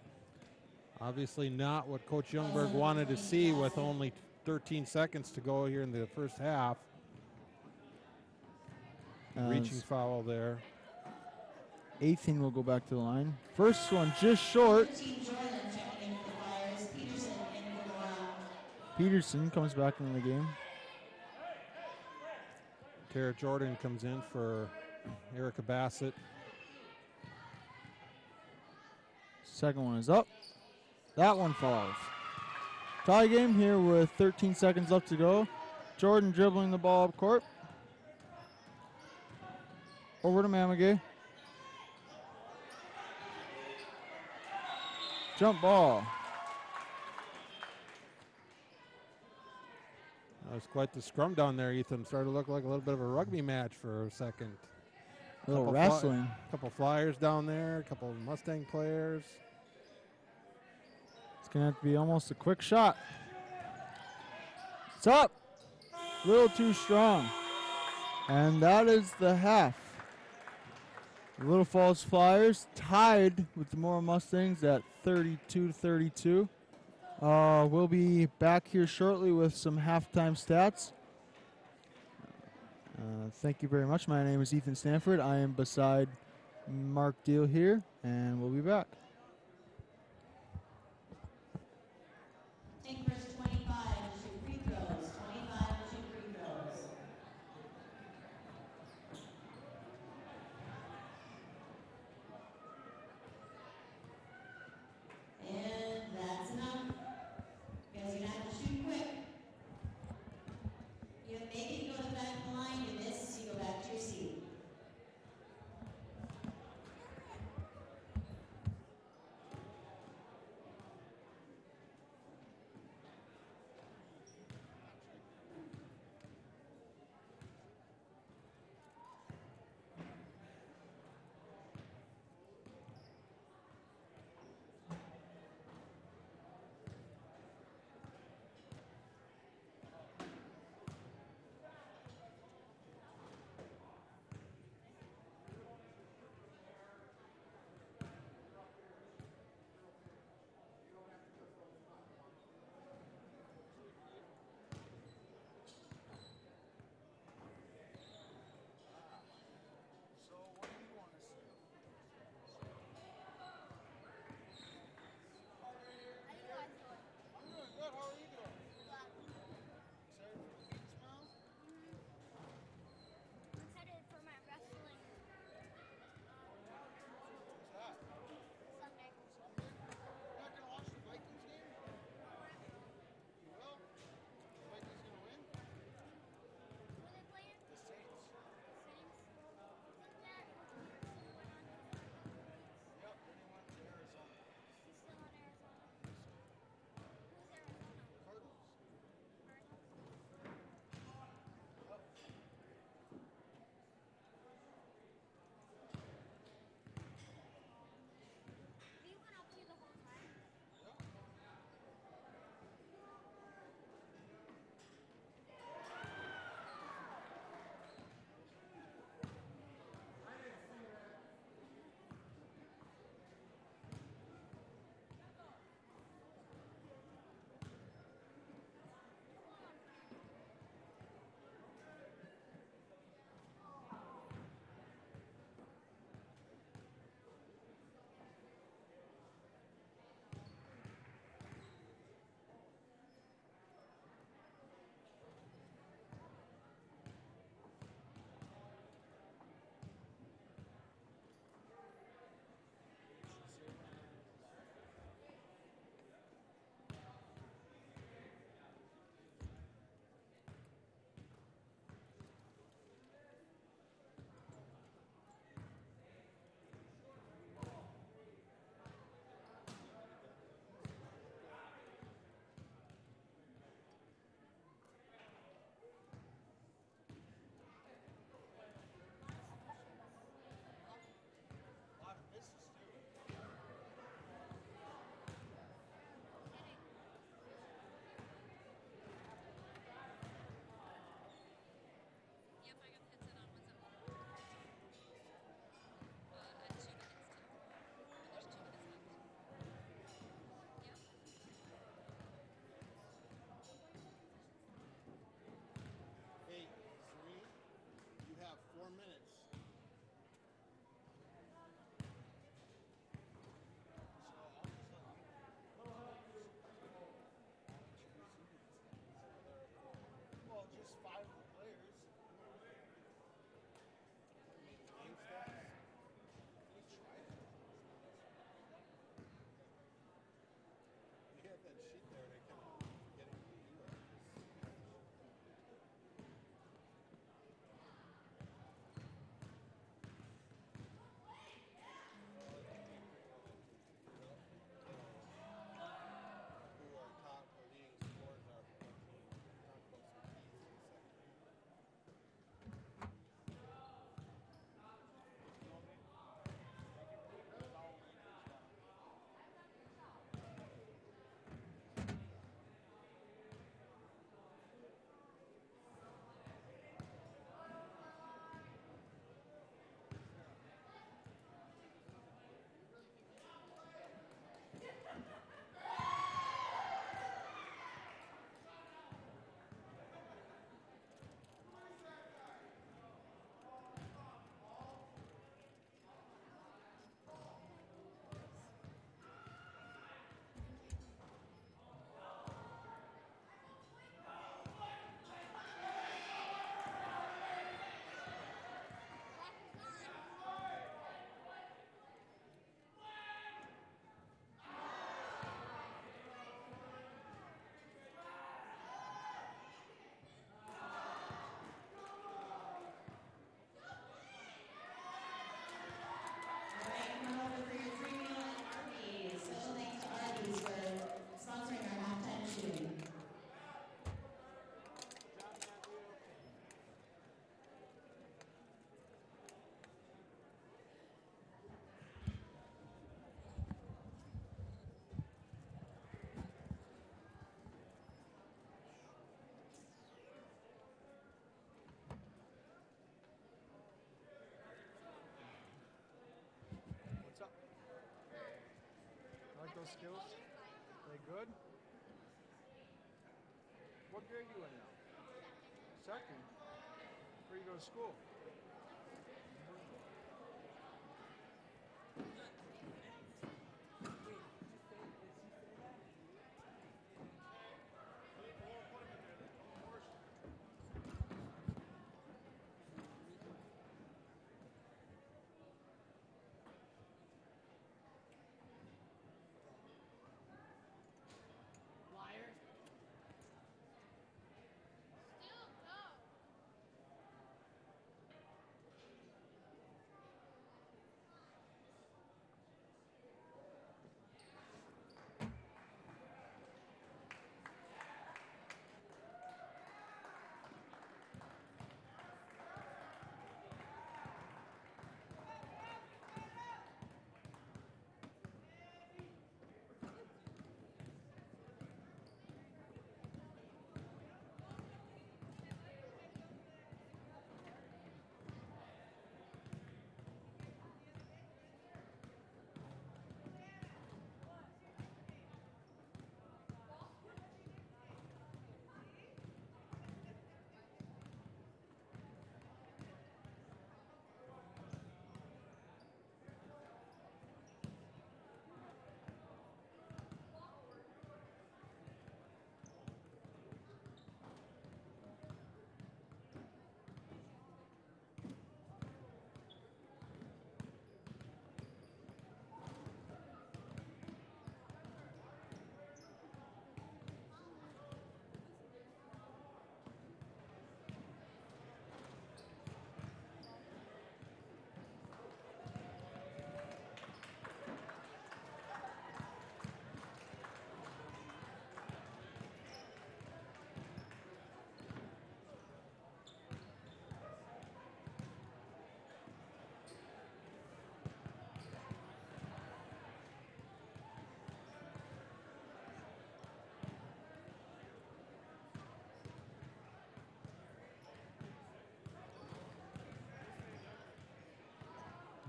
Obviously, not what Coach Youngberg wanted to see with only 13 seconds to go here in the first half. Uh, Reaching foul there. 18 will go back to the line. First one just short. 13 Jordan checking in for the Flyers. Peterson in for the Wild. Peterson comes back into the game. Tara Jordan comes in for Erica Bassett. Second one is up. That one falls. Tie game here with 13 seconds left to go. Jordan dribbling the ball up court. Over to Mamagay. Jump ball. That was quite the scrum down there, Ethan. Started to look like a little bit of a rugby match for a second. A little Couple wrestling. couple Flyers down there, a couple Mustang players. Going to have to be almost a quick shot. It's up. A little too strong. And that is the half. The Little Falls Flyers tied with the Mora Mustangs at 32 to 32. Uh, we'll be back here shortly with some halftime stats. Uh, thank you very much. My name is Ethan Stanford. I am beside Mark Deal here, and we'll be back. for your free meal. Special thanks to Arby's for skills? They good? What grade you in now? Second. Where you go to school?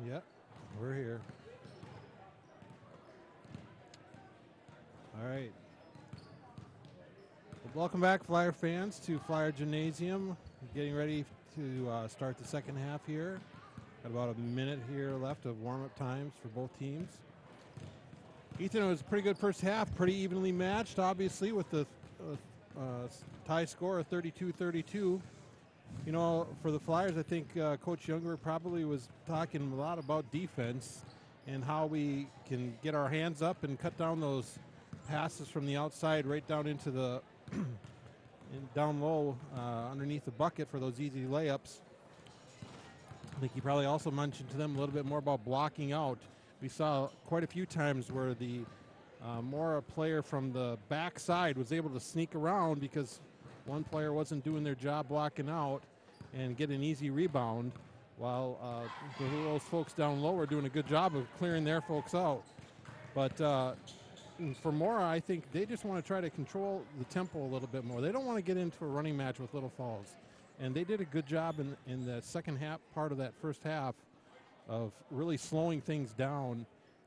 Yep, we're here. All right. Welcome back, Flyer fans, to Flyer Gymnasium. Getting ready to uh, start the second half here. Got about a minute here left of warm-up times for both teams. Ethan, it was a pretty good first half, pretty evenly matched, obviously, with the uh, uh, tie score of 32-32. You know, for the Flyers, I think uh, Coach Youngberg probably was talking a lot about defense and how we can get our hands up and cut down those passes from the outside right down into the down low uh, underneath the bucket for those easy layups. I think he probably also mentioned to them a little bit more about blocking out. We saw quite a few times where the uh, Mora player from the backside was able to sneak around because one player wasn't doing their job blocking out and get an easy rebound, while uh, those folks down low are doing a good job of clearing their folks out. But uh, for Mora, I think they just want to try to control the tempo a little bit more. They don't want to get into a running match with Little Falls. And they did a good job in, in the second half part of that first half of really slowing things down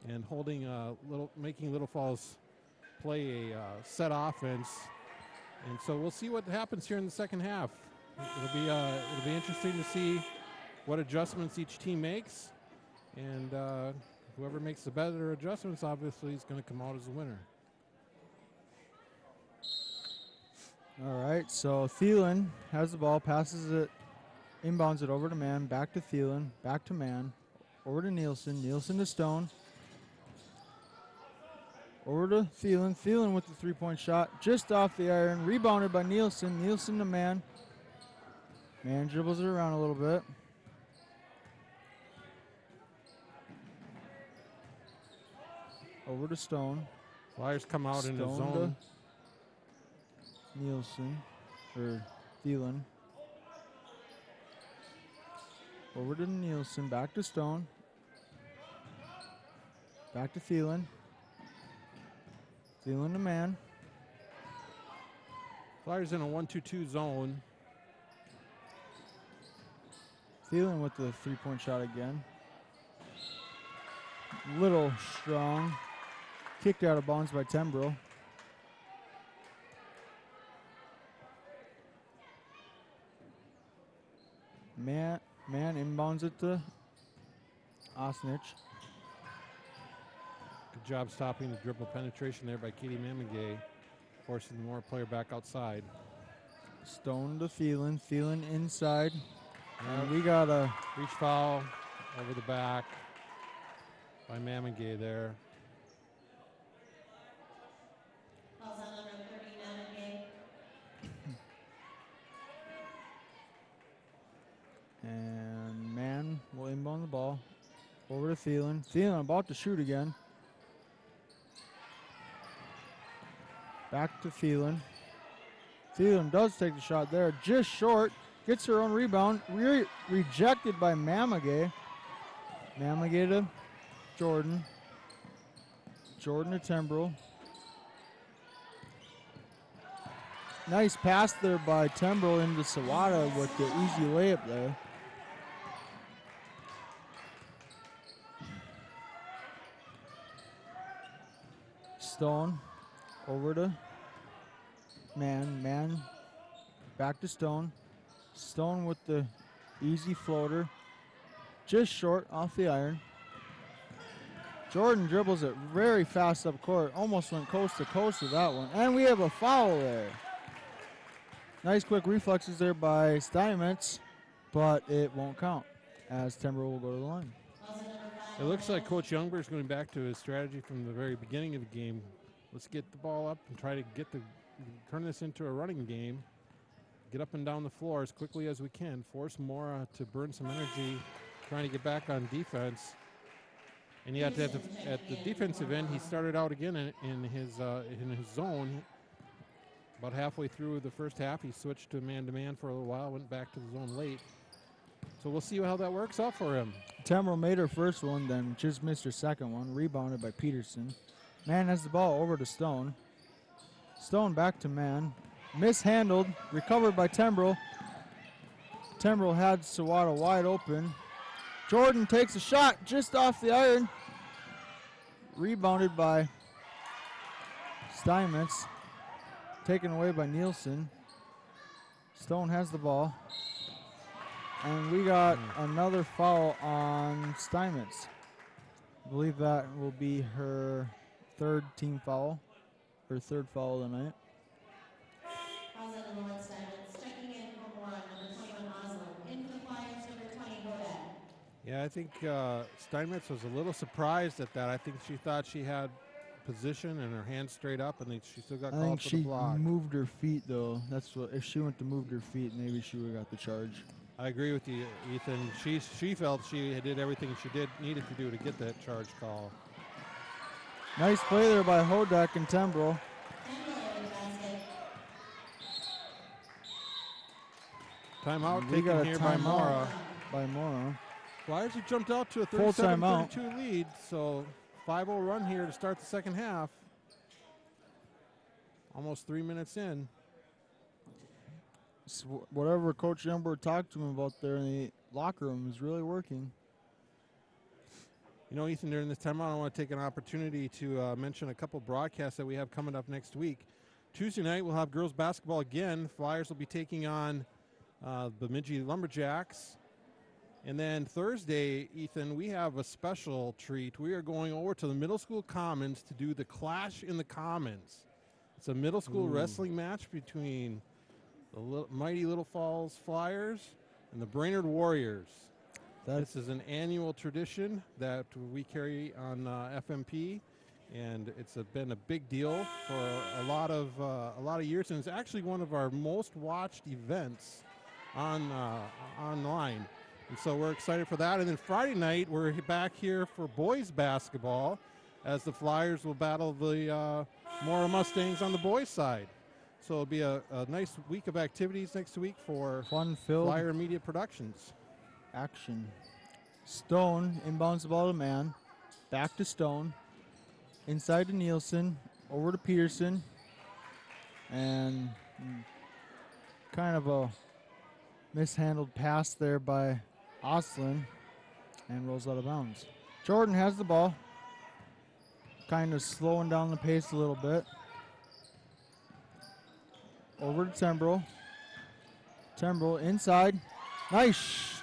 and holding uh, little, making Little Falls play a uh, set offense. And so we'll see what happens here in the second half. It'll be uh, it'll be interesting to see what adjustments each team makes, and uh, whoever makes the better adjustments, obviously, is going to come out as a winner. All right, so Thielen has the ball, passes it, inbounds it over to Mann, back to Thielen, back to Mann, over to Nielsen, Nielsen to Stone. Over to Thielen, Thielen with the three-point shot, just off the iron, rebounded by Nielsen, Nielsen to Mann. Mann dribbles it around a little bit. Over to Stone. Flyers come out in the zone. Nielsen or Thielen. Over to Nielsen, back to Stone. Back to Thielen. Thielen to Mann. Flyers in a 1-2-2 zone. Thielen with the three-point shot again. Little strong. Kicked out of bounds by Tembro. Mann, Mann inbounds it to Osnich. Good job stopping the dribble penetration there by Katie Mamagay, forcing the Mora player back outside. Stone to Thielen. Thielen inside. And we got a Reach foul over the back by Mamagay there. Calls on number 30, Mamagay. and Mann will inbound the ball over to Thielen. Thielen about to shoot again. Back to Thielen. Thielen does take the shot there, just short. Gets her own rebound. Re- rejected by Mamagay. Mamagay to Jordan. Jordan to Timbrel. Nice pass there by Timbrel into Sawada with the easy layup there. Stone over to Mann. Mann back to Stone. Stone with the easy floater. Just short off the iron. Jordan dribbles it very fast up court. Almost went coast to coast with that one. And we have a foul there. Nice quick reflexes there by Steinmetz, but it won't count as Timber will go to the line. It looks like Coach Youngberg's going back to his strategy from the very beginning of the game. Let's get the ball up and try to get the turn this into a running game. Get up and down the floor as quickly as we can. Force Mora to burn some energy, trying to get back on defense. And yet, at the, at the defensive end, he started out again in, in his uh, in his zone. About halfway through the first half, he switched to man-to-man for a little while, went back to the zone late. So we'll see how that works out for him. Tamro made her first one, then just missed her second one. Rebounded by Peterson. Mann has the ball over to Stone. Stone back to Mann. Mishandled. Recovered by Tembrel. Tembrel had Sawada wide open. Jordan takes a shot just off the iron. Rebounded by Steinmetz. Taken away by Nielsen. Stone has the ball. And we got hmm. another foul on Steinmetz. I believe that will be her third team foul. Her third foul of the night. Calls on number one, Steinmetz. Checking in for Mora on number 21, Osler. In for the Flyers, number 20, Bodett. Yeah, I think uh, Steinmetz was a little surprised at that. I think she thought she had position and her hands straight up, and then she still got I called think for she the block. she moved her feet though. That's what if she went to move her feet, maybe she would have got the charge. I agree with you, Ethan. She she felt she did everything she did needed to do to get that charge call. Nice play there by Hodak and Tembrel. Temple with the basket. Timeout We got taken a here by. Mora. By Mora. Flyers have jumped out to a Full 37-32 lead, so 5-0 run here to start the second half. Almost three minutes in. S- wh- Whatever Coach Youngberg talked to him about there in the locker room is really working. You know, Ethan, during this timeout, I want to take an opportunity to uh, mention a couple broadcasts that we have coming up next week. Tuesday night, we'll have girls basketball again. Flyers will be taking on uh, Bemidji Lumberjacks. And then Thursday, Ethan, we have a special treat. We are going over to the middle school commons to do the Clash in the Commons. It's a middle school wrestling match between the Lit- mighty Little Falls Flyers and the Brainerd Warriors. That's This is an annual tradition that we carry on uh, FMP, and it's a, been a big deal for a lot of uh, a lot of years, and it's actually one of our most watched events on uh, online. And so we're excited for that. And then Friday night we're back here for boys basketball, as the Flyers will battle the uh, Mora Mustangs on the boys side. So it'll be a, a nice week of activities next week for fun filled Flyer Media Productions. action. Stone inbounds the ball to Mann. Back to Stone. Inside to Nielsen. Over to Peterson. And mm, kind of a mishandled pass there by Oslin. And rolls out of bounds. Jordan has the ball. kind of slowing down the pace a little bit. Over to Tembrel. Tembrel inside. Nice.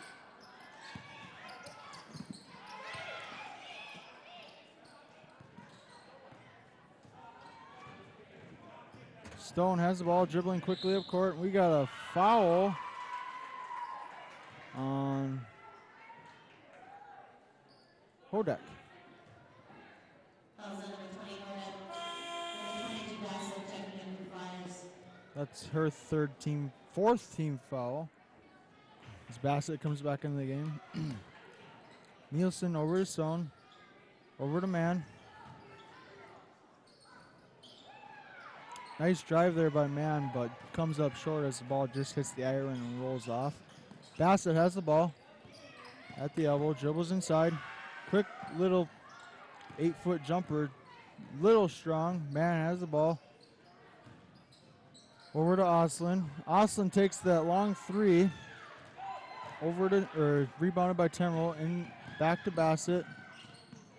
Stone has the ball, dribbling quickly up court. We got a foul on Hodek. Fouls on number 20, Kodak. Number 22, Bassett, checking in for Um, the Flyers. That's her third team, fourth team foul. As Bassett comes back into the game. Nielsen over to Stone. Over to Mann. Nice drive there by Mann, but comes up short as the ball just hits the iron and rolls off. Bassett has the ball at the elbow, dribbles inside. Quick little eight foot jumper, little strong. Mann has the ball. Over to Oslin. Oslin takes that long three. Over to or rebounded by Temrell and back to Bassett.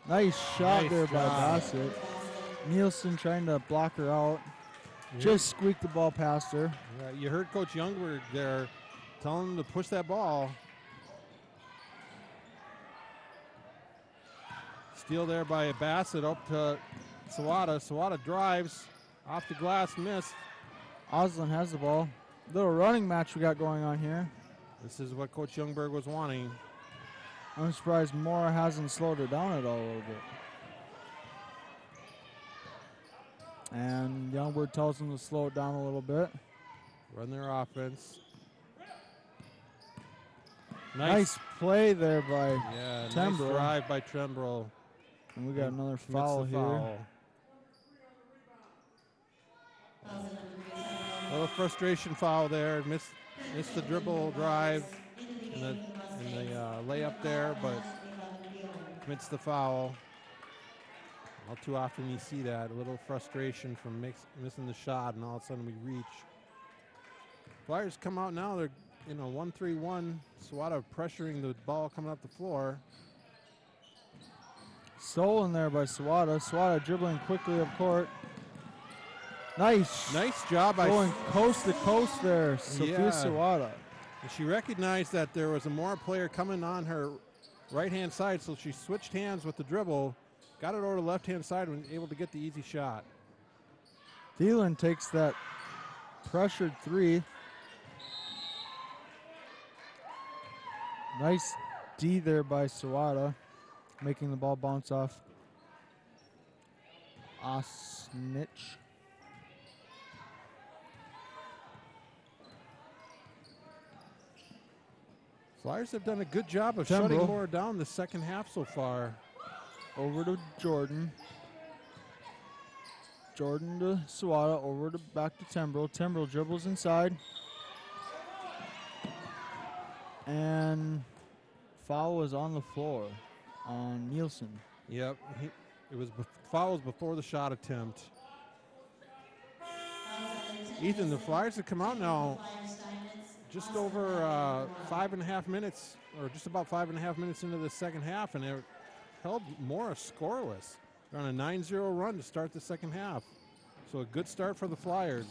Nice shot Nice there by. Bassett. Nielsen trying to block her out. Just squeaked the ball past her. Yeah, you heard Coach Youngberg there telling him to push that ball. Steal there by Bassett up to Sawada. Sawada drives off the glass, miss. Oslin has the ball. Little running match we got going on here. This is what Coach Youngberg was wanting. I'm surprised Mora hasn't slowed it down at all a little bit. And Youngberg tells him to slow it down a little bit. Run their offense. Nice, play there by, Yeah, nice drive by Trembrell. and we got And another foul here. foul. Fouls on number three, Temple. little frustration foul there. Missed, missed the dribble drive and the, and the uh, layup there, but commits the foul. All too often you see that a little frustration from mix, missing the shot, and all of a sudden we reach. Flyers come out now. They're you know one three one. Sawada pressuring the ball coming up the floor. Stolen there by Sawada. Sawada dribbling quickly up court. Nice. Nice job by Going coast to coast there, Sophia Yeah. Sawada. And She recognized that there was a Mora player coming on her right hand side, so she switched hands with the dribble, got it over to left hand side, and able to get the easy shot. Thielen takes that pressured three. Nice D there by Sawada, making the ball bounce off Osnich. Flyers have done a good job of Temple. shutting Mora down the second half so far. Over to Jordan. Jordan to Sawada, over to back to Tembrel. Tembrel dribbles inside. And foul was on the floor on Nielsen. Yep, he, it was bef- fouls before the shot attempt. Ethan, the Flyers have come out now just over uh, five and a half minutes, or just about five and a half minutes into the second half, and they're held Mora's scoreless. They're on a 9 0 run to start the second half. So a good start for the Flyers.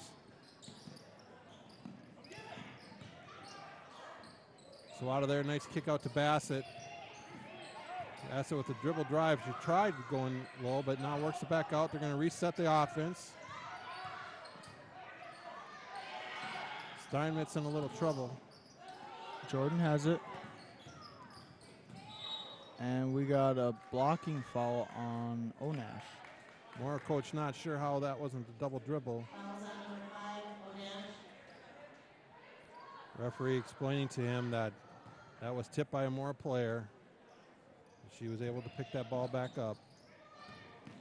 So out of there, nice kick out to Bassett. Bassett with the dribble drive. She tried going low, but now works it back out. They're going to reset the offense. Steinmetz in a little trouble. Jordan has it. And we got a blocking foul on Onash. Mora coach not sure how that wasn't a double dribble. Fouls on number five, Onash. Referee explaining to him that that was tipped by a Mora player. She was able to pick that ball back up.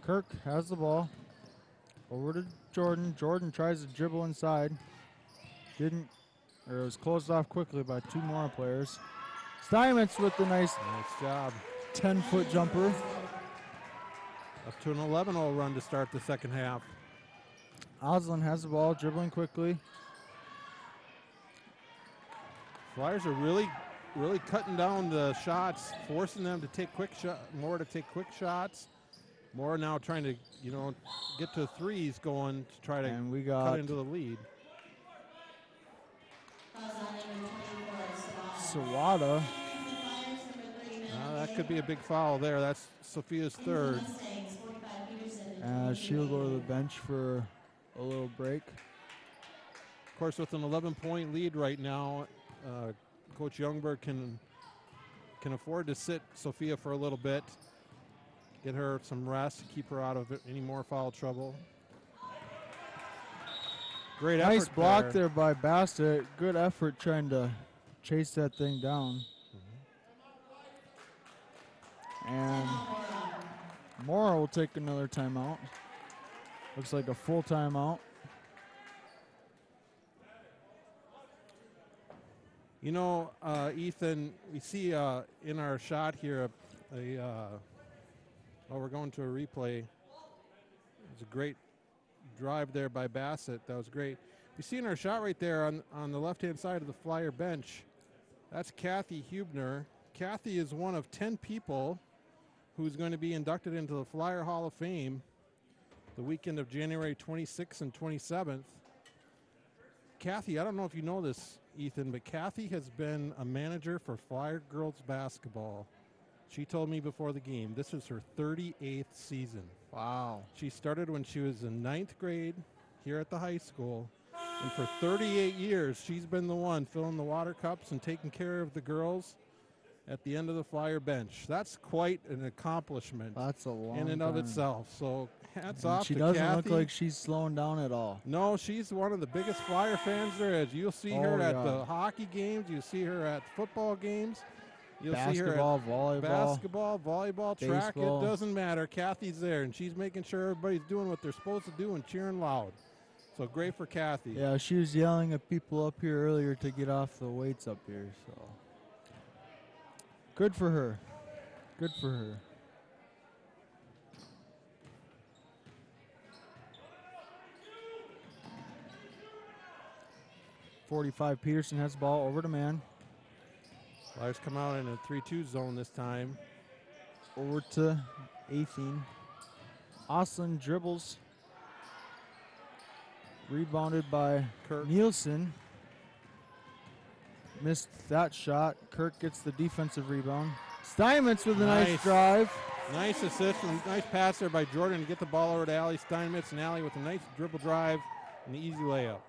Kirk has the ball. Over to Jordan. Jordan tries to dribble inside. Didn't, or it was closed off quickly by two more players. Steinmetz with the nice Nice job. 10 foot jumper. Up to an 11 0 run to start the second half. Oslin has the ball, dribbling quickly. Flyers are really, really cutting down the shots, forcing them to take quick shot, Mora to take quick shots, Mora now trying to, you know, get to threes going to try to And we cut got into the lead. Sawada. Uh, that could be a big foul there. That's Sophia's third. Uh, she'll go to the bench for a little break. Of course, with an 11 point lead right now, uh, Coach Youngberg can can afford to sit Sophia for a little bit, get her some rest, keep her out of any more foul trouble. Great Nice block there. by Bassett. Good effort trying to chase that thing down. And Mora will take another timeout. Looks like a full timeout. You know, uh, Ethan, we see uh, in our shot here a, a uh, oh, we're going to a replay. It's a great drive there by Bassett. That was great. You see in our shot right there on, on the left hand side of the flyer bench, that's Kathy Hubner. Kathy is one of 10 people who's going to be inducted into the Flyer Hall of Fame the weekend of January 26th and 27th. Kathy, I don't know if you know this, Ethan, but Kathy has been a manager for Flyer girls basketball. She told me before the game this is her 38th season. Wow. She started when she was in ninth grade here at the high school. And for 38 years, she's been the one filling the water cups and taking care of the girls at the end of the flyer bench. That's quite an accomplishment That's a long in and of time. itself. So hats And off she to doesn't Kathy. look like she's slowing down at all. No, she's one of the biggest Flyer fans there is. You'll see her Oh, at yeah. the hockey games. You see her at football games. You'll see her Basketball, at volleyball. basketball, volleyball, track. baseball. It doesn't matter. Kathy's there, and she's making sure everybody's doing what they're supposed to do and cheering loud. So great for Kathy. Yeah, she was yelling at people up here earlier to get off the weights up here. So good for her. Good for her. Forty-five. Peterson has the ball over to Mann. Flyers come out in a 3-2 zone this time. Over to Athene. Oslin dribbles. Rebounded by Kirk. Nielsen. Missed that shot. Kirk gets the defensive rebound. Steinmetz with a nice, Nice. drive. Nice assist and nice pass there by Jordan to get the ball over to Ali Steinmetz, and Ali with a nice dribble drive and an easy layup.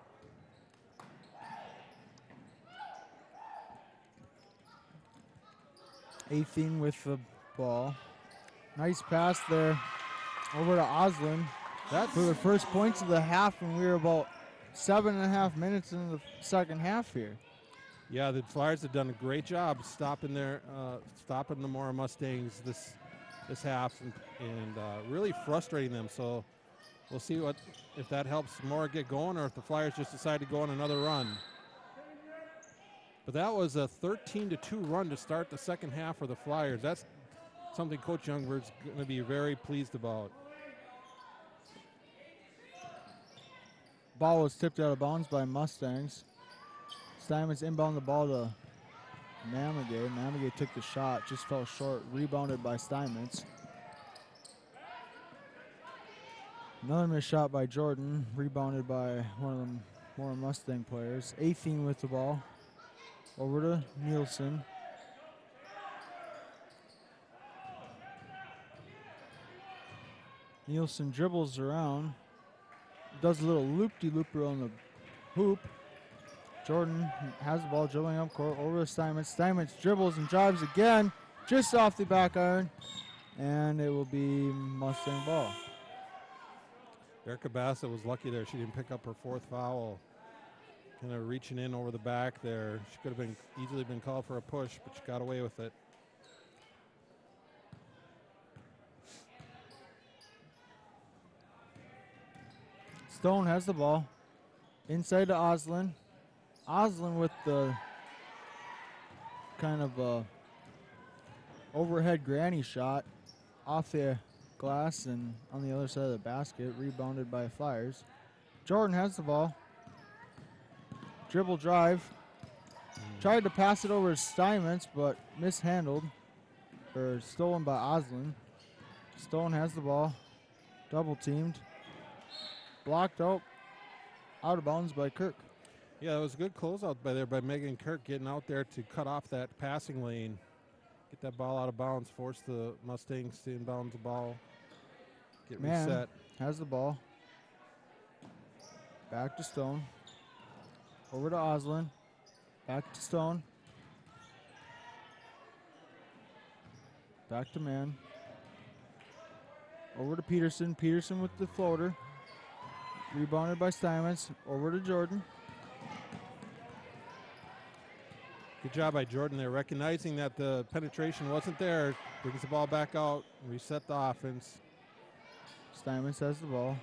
Athene with the ball. Nice pass there over to Oslin That's for the first points of the half, and we were about seven and a half minutes into the second half here. Yeah, the Flyers have done a great job stopping their uh, stopping the Mora Mustangs this this half and, and uh, really frustrating them. So we'll see what if that helps Mora get going or if the Flyers just decide to go on another run. But that was a 13 to 2 run to start the second half for the Flyers. That's something Coach Youngberg's going to be very pleased about. Ball was tipped out of bounds by Mustangs. Steinmetz inbound the ball to Mamagay. Mamagay took the shot, just fell short, rebounded by Steinmetz. Another missed shot by Jordan, rebounded by one of the Mora Mustang players. Athene with the ball. Over to Nielsen. Nielsen dribbles around, does a little loop-de-looper on the hoop. Jordan has the ball dribbling up court over to Steinmetz. Steinmetz dribbles and drives again, just off the back iron, and it will be Mustang ball. Erica Bassett was lucky there. She didn't pick up her fourth foul. Kind of reaching in over the back there. She could have been easily been called for a push, but she got away with it. Stone has the ball. Inside to Oslin. Oslin with the kind of uh, overhead granny shot off the glass and on the other side of the basket, rebounded by Flyers. Jordan has the ball. Dribble drive. Tried to pass it over to Steinmetz, but mishandled or stolen by Oslin. Stone has the ball. Double teamed. Blocked out. Out of bounds by Kirk. Yeah, it was a good closeout by there by Megan Kirk getting out there to cut off that passing lane, get that ball out of bounds, force the Mustangs to inbound the ball, get Man. reset. Has the ball. Back to Stone. Over to Oslin. Back to Stone. Back to Mann. Over to Peterson. Peterson with the floater. Rebounded by Steinmetz. Over to Jordan. Good job by Jordan there, recognizing that the penetration wasn't there. Brings the ball back out, reset the offense. Steinmetz has the ball.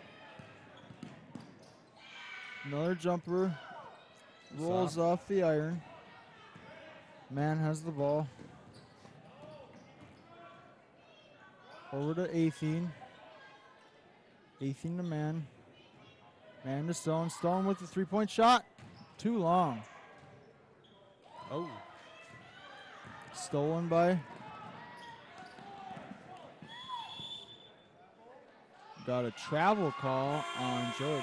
Another jumper. Rolls Soft. off the iron. Mann has the ball. Over to Athene. Athene to Mann. Mann to Stone. Stone with the three point shot. Too long. Oh, Stolen by. Got a travel call on Jordan.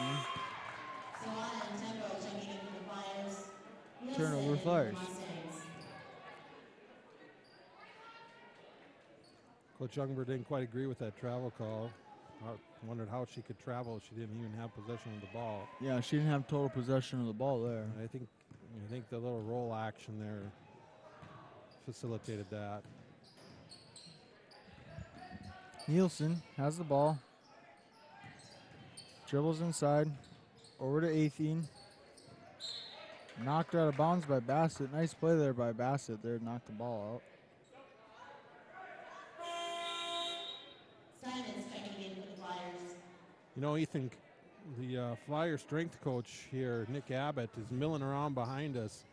Sawada and Tembo checking in the Turnover Flyers. Coach Youngberg didn't quite agree with that travel call. I wondered how she could travel. if She didn't even have possession of the ball. Yeah, she didn't have total possession of the ball there. I think, I think the little roll action there facilitated that. Nielsen has the ball. Dribbles inside. Over to Athene. Knocked out of bounds by Bassett. Nice play there by Bassett there. Knocked the ball out. Simons checking in for the Flyers. You know, Ethan, the uh, Flyer strength coach here, Nick Abbott, is milling around behind us.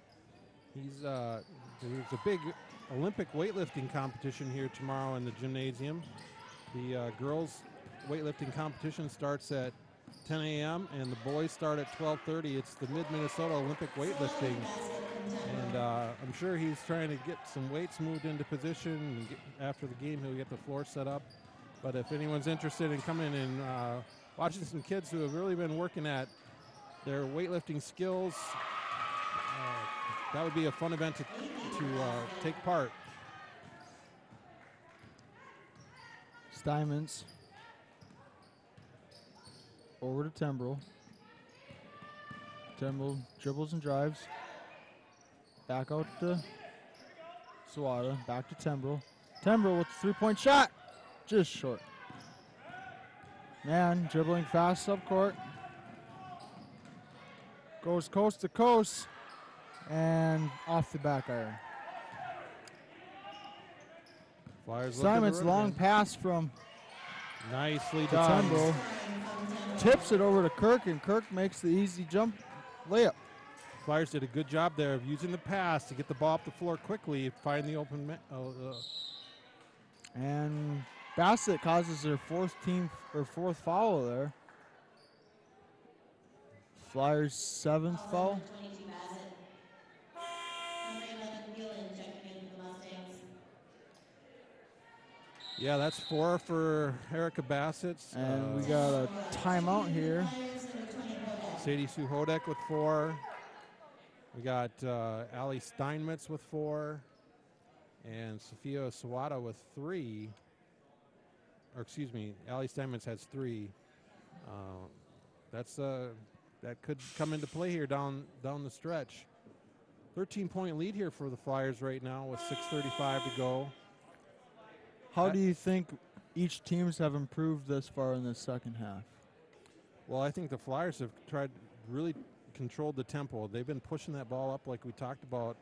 He's uh, there's a big Olympic weightlifting competition here tomorrow in the gymnasium. The uh, girls' weightlifting competition starts at 10 a.m. and the boys start at 12:30. It's the Mid Minnesota Olympic weightlifting, and uh, I'm sure he's trying to get some weights moved into position. Get, after the game, he'll get the floor set up. But if anyone's interested in coming and uh, watching some kids who have really been working at their weightlifting skills, uh, that would be a fun event to, to uh, take part. Steinmetz. Over to Tembrel. Tembrel dribbles and drives. Back out to Sawada. Back to Tembrel. Tembrel with the three point shot. Just short. Mann dribbling fast up court. Goes coast to coast. And off the back iron. Flyers Simon's long pass from nicely done. Tembrel. Tips it over to Kirk, and Kirk makes the easy jump layup. Flyers did a good job there of using the pass to get the ball up the floor quickly, find the open. Uh, uh, And Bassett causes her fourth team or fourth foul there. Flyers seventh foul. Number 22 Bassett. Number 11 Gillen checking in for the Mustangs. yeah, that's four for Erica Bassett. And we Uh, got a timeout here. Flyers number 20 Bodak. Sadie Suhodek with four. We got uh, Ali Steinmetz with four. And Sophia Sawada with three. Or excuse me, Ali Steinmetz has three. Uh, that's uh, that could come into play here down down the stretch. 13 point lead here for the Flyers right now with 6:35 to go. How do you think each teams have improved this far in the second half? Well, I think the Flyers have tried really controlled the tempo. They've been pushing that ball up like we talked about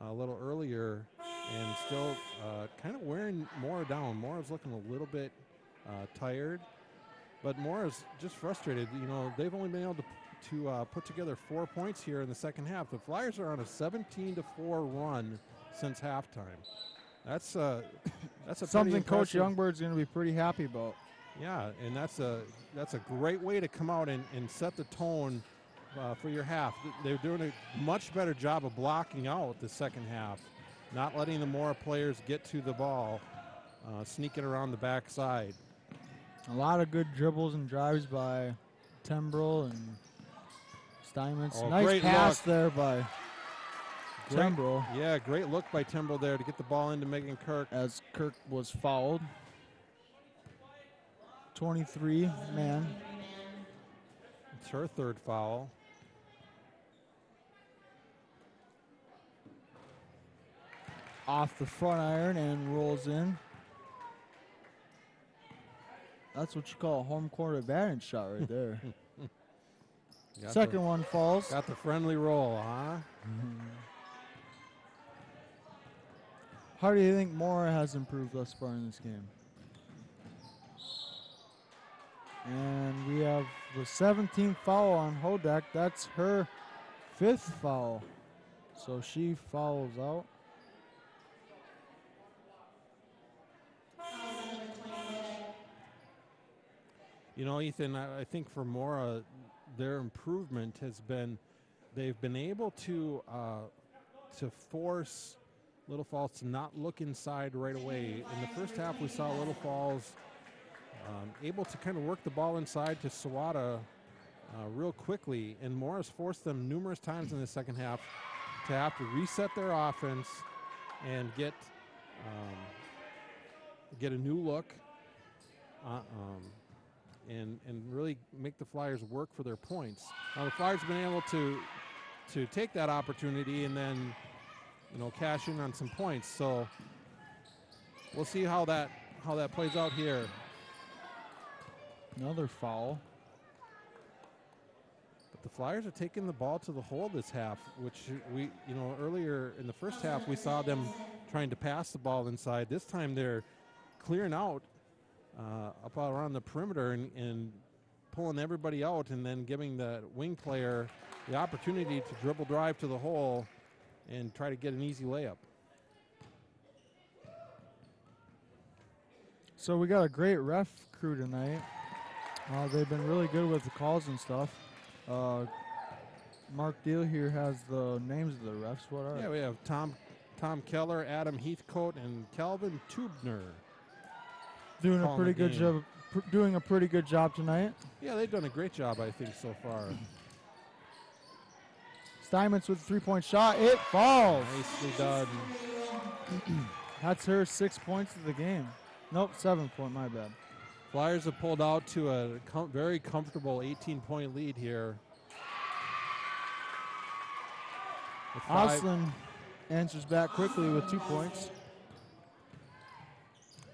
a little earlier, and still uh, kind of wearing Mora down. Mora is looking a little bit uh, tired, but Mora is just frustrated. You know, they've only been able to to uh, put together four points here in the second half. The Flyers are on a 17 to four run since halftime. That's uh, that's a Something Coach Youngberg's going to be pretty happy about. yeah, and that's a that's a great way to come out and, and set the tone uh, for your half. They're doing a much better job of blocking out the second half, not letting the Mora players get to the ball, uh, sneaking around the backside. A lot of good dribbles and drives by Tembrel and Steinmetz. Oh, nice pass look. there by Great- Tembrel Yeah, great look by Timbrel there to get the ball into Megan Kirk. as Kirk was fouled. 23 Mann. It's her third foul. off the front iron and rolls in. That's what you call a home court advantage shot right there. Got Second one falls. Got the friendly roll, huh? How do you think Mora has improved thus far in this game? And we have the 17th foul on Hodak. That's her fifth foul. So she fouls out. You know, Ethan, I, I think for Mora, their improvement has been they've been able to uh, to force Little Falls to not look inside right away. In the first half, we saw Little Falls um, able to kind of work the ball inside to Sawada uh, real quickly, and Morris forced them numerous times in the second half to have to reset their offense and get um, get a new look. Uh, um, and and really make the Flyers work for their points. Now the Flyers have been able to to take that opportunity and then you know cash in on some points. So we'll see how that how that plays out here. Another foul. But the Flyers are taking the ball to the hole this half, which we you know earlier in the first half we saw them trying to pass the ball inside. This time they're clearing out uh, up around the perimeter and, and pulling everybody out and then giving the wing player the opportunity to dribble drive to the hole and try to get an easy layup. So we got a great ref crew tonight. Uh, they've been really good with the calls and stuff. Uh, Mark Deal here has the names of the refs. What are? Yeah, we have Tom Tom Keller, Adam Heathcote, and Calvin Tubner. Doing a pretty good job. Pr- doing a pretty good job tonight. Yeah, they've done a great job, I think, so far. Steinmetz with a three-point shot. It falls. Nicely done. That's her six points of the game. Nope, seven point. My bad. Flyers have pulled out to a com- very comfortable 18 point lead here. With five- Oslin answers back quickly with two points.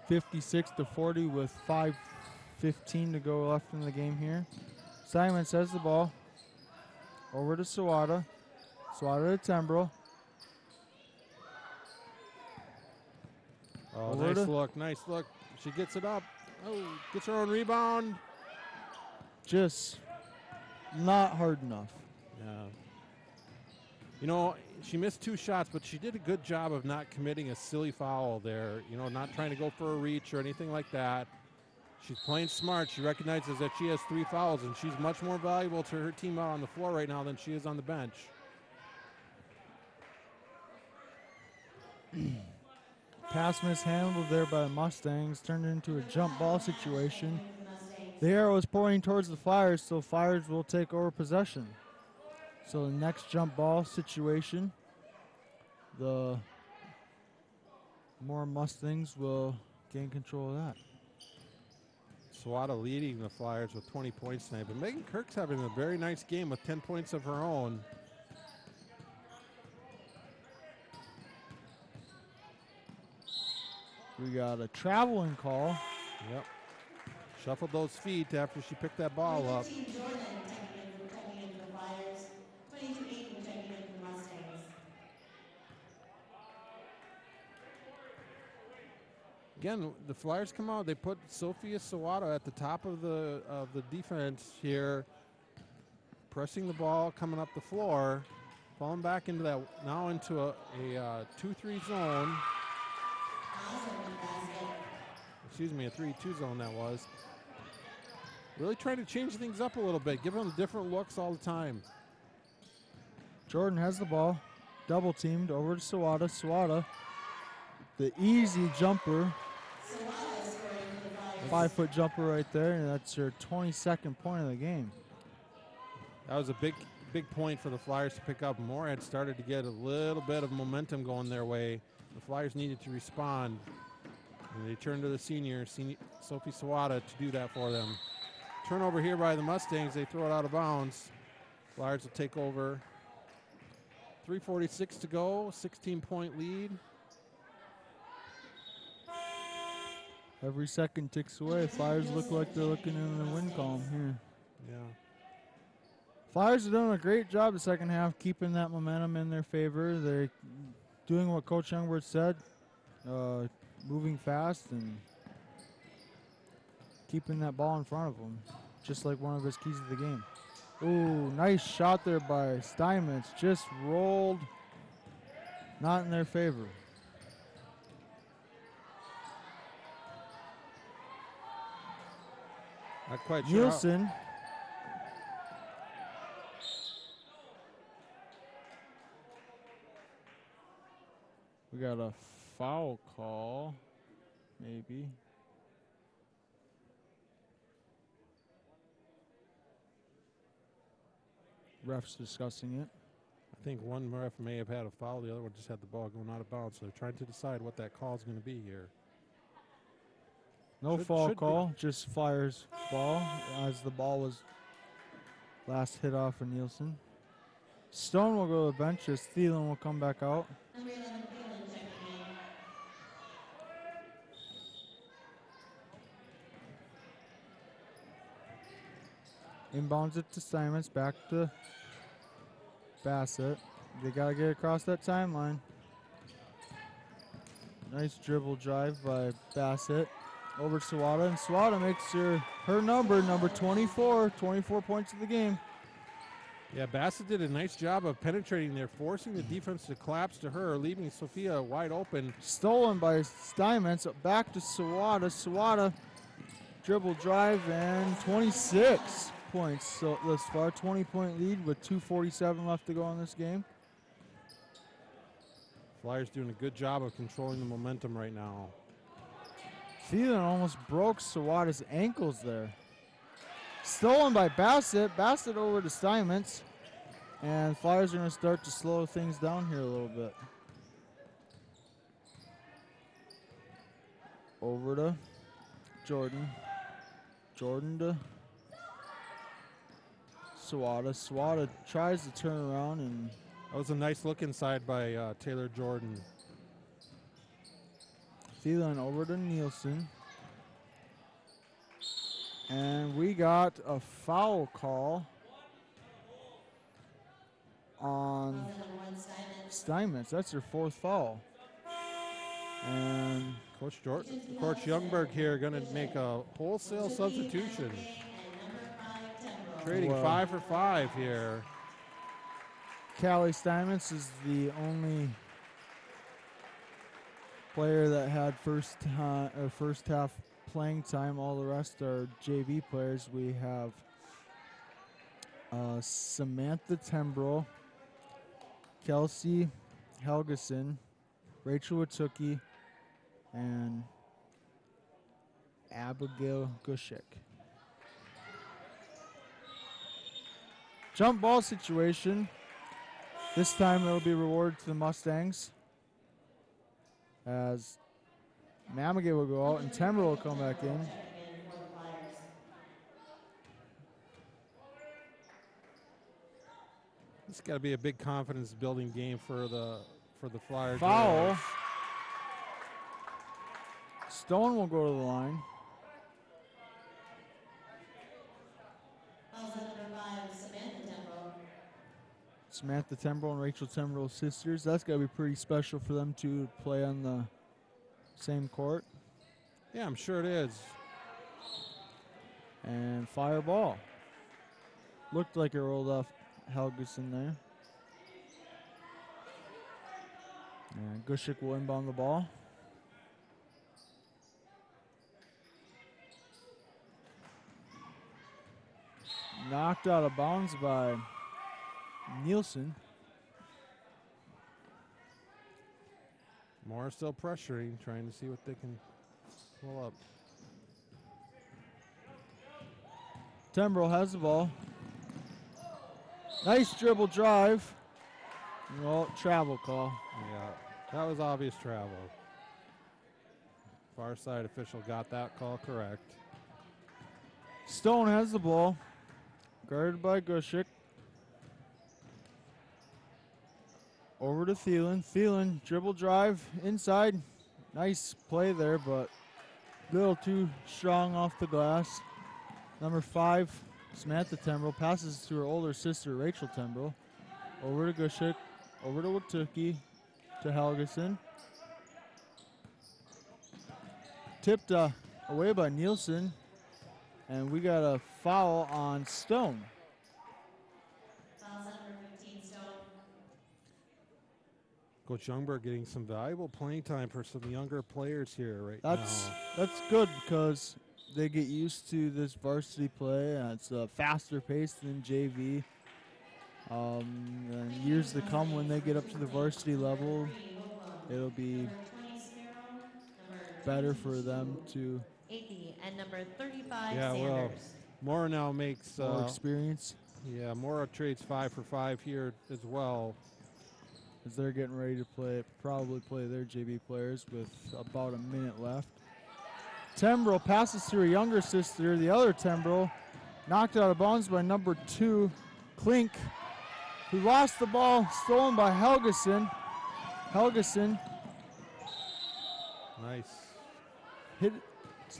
56 to 40 with 5:15 to go left in the game here. Simon says the ball over to Sawada. Sawada to Tembrel. oh, over nice to- look, nice look. She gets it up. Oh, gets her own rebound. Just not hard enough. Yeah. You know, she missed two shots, but she did a good job of not committing a silly foul there. You know, not trying to go for a reach or anything like that. She's playing smart. She recognizes that she has three fouls, and she's much more valuable to her team out on the floor right now than she is on the bench. Pass mishandled there by the Mustangs turned into a jump ball situation. The arrow is pointing towards the Flyers, so Flyers will take over possession. So the next jump ball situation, the Mora Mustangs will gain control of that. Sawada leading the Flyers with 20 points tonight, but Megan Kirk's having a very nice game with 10 points of her own. We got a traveling call. Yep. Shuffled those feet after she picked that ball up. 22 Jordan checking in, checking in for the Flyers. 22 Aiken checking in for the Mustangs. Again, the Flyers come out. They put Sophia Sawada at the top of the of the defense here, pressing the ball, coming up the floor, falling back into that now into a, a uh, two-three zone. Excuse me, a three-two zone that was. Really trying to change things up a little bit, give them different looks all the time. Jordan has the ball, double teamed over to Sawada. Sawada, the easy jumper. Five foot jumper right there, and that's your 22nd point of the game. That was a big, big point for the Flyers to pick up. Moorhead started to get a little bit of momentum going their way. The Flyers needed to respond, and they turned to the senior, senior Sophie Sawada, to do that for them. Turnover here by the Mustangs. They throw it out of bounds. Flyers will take over. 3:46 to go. 16 point lead. Every second ticks away. Flyers look like they're looking in the win column here. Yeah. Flyers are doing a great job the second half, keeping that momentum in their favor. They're doing what Coach Youngberg said, uh, moving fast and keeping that ball in front of them, just like one of his keys to the game. Ooh, nice shot there by Steinmetz. Just rolled, not in their favor. Not quite sure. Nielsen. We got a foul call, maybe. Refs discussing it. I think one ref may have had a foul, the other one just had the ball going out of bounds. So they're trying to decide what that call is going to be here. No Should- fall should be. call, just fires ball as the ball was last hit off of Nielsen. Stone will go to the bench as Thielen will come back out. Number 11, Thielen checking in. Inbounds it to Simons, back to Bassett. They got to get across that timeline. Nice dribble drive by Bassett. Over to Sawada, and Sawada makes her, her number, number 24, 24 points of the game. Yeah, Bassett did a nice job of penetrating there, forcing the defense to collapse to her, leaving Sophia wide open. Stolen by Steinmetz. Back to Sawada. Sawada dribble drive and 26 points so thus far. 20 point lead with 2:47 left to go in this game. Flyers doing a good job of controlling the momentum right now. Thielen almost broke Sawada's ankles there. Stolen by Bassett. Bassett over to Steinmetz. And Flyers are going to start to slow things down here a little bit. Over to Jordan. Jordan to Sawada. Sawada tries to turn around and That was a nice look inside by uh, Taylor Jordan. Thielen over to Nielsen. And we got a foul call on Steinmetz. That's her fourth foul. And Coach Jordan, Coach Youngberg here going to make a wholesale substitution, And number five, Temple. trading Wow. five for five here. Callie Steinmetz is the only player that had first uh, first half playing time. All the rest are JV players. We have uh, Samantha Tembro, Kelsey Helgeson, Rachel Watuki, and Abigail Gushik. Jump ball situation. This time it'll be rewarded to the Mustangs. As Mamage will go out and Timber will come back in. Checking in for. It's got to be a big confidence building game for the for the Flyers. Foul. Stone will go to the line. Also number five, Samantha Temple. Samantha Tembro and Rachel Tembro sisters. That's got to be pretty special for them to play on the same court. Yeah, I'm sure it is. And fireball. Looked like it rolled off Helgeson there. And Gushik will inbound the ball. Knocked out of bounds by Nielsen. Mora still pressuring, trying to see what they can pull up. Tembro has the ball. Nice dribble drive. Well, travel call. Yeah, that was obvious travel. Far side official got that call correct. Stone has the ball. Guarded by Gushik. Over to Thielen. Thielen dribble drive inside. Nice play there, but a little too strong off the glass. Number five, Samantha Tembro passes to her older sister Rachel Tembro. Over to Gushik. Over to Watuki. To Helgeson. Tipped uh, away by Nielsen. And we got a foul on Stone. Fouls on number 15, Stone. Coach Youngberg getting some valuable playing time for some younger players here right That's now. that's good because they get used to this varsity play. And it's a faster pace than JV. Um, and years to come, when they get up to the varsity level, it'll be Number 20, Sparrow. Number better for them to 80 and number 35, Yeah, well, Mora now makes more uh, experience yeah Mora trades five for five here as well. As they're getting ready to play. Probably play their JV players with about a minute left. Tembro passes to her younger sister, the other Tembro, knocked out of bounds by number two, Klink, who lost the ball, stolen by Helgeson. Helgeson Nice. hit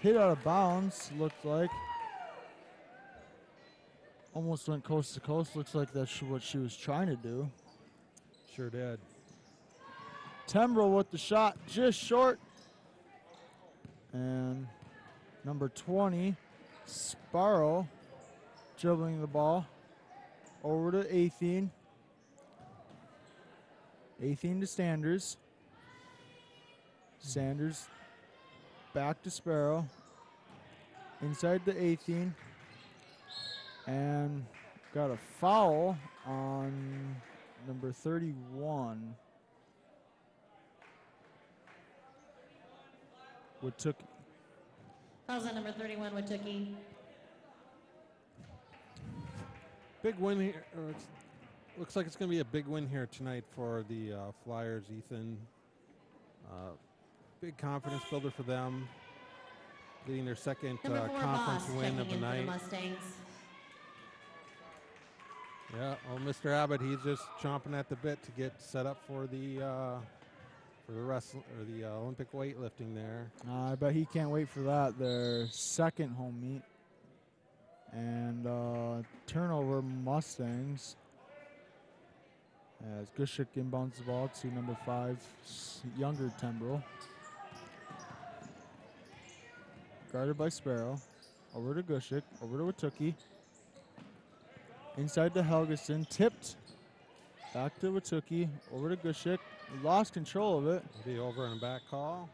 hit out of bounds, looked like. Almost went coast to coast. Looks like that's what she was trying to do. Sure did. Tembro with the shot just short. And number 20, Sparrow, dribbling the ball over to Athene. Athene to Sanders. Sanders back to Sparrow. Inside to Athene. And got a foul on number 31. What took Fouls on number 31, Watuki. Big win here. it's- looks like it's going to be a big win here tonight for the uh, Flyers, Ethan. Uh, big confidence builder for them. Getting their second uh, conference Boss, win of the in the night. Mustangs. Yeah, well, Mr. Abbott, he's just chomping at the bit to get set up for the uh, for the wrestle or the uh, Olympic weightlifting there. Uh, I bet he can't wait for that. Their second home meet. And uh, turnover Mustangs. As Gushik inbounds the ball to number five, younger Tembro. Guarded by Sparrow. Over to Gushik. Over to Watuki. Inside to Helgeson. Tipped. Back to Watuki. Over to Gushik. Lost control of it. It'll be over and a back call.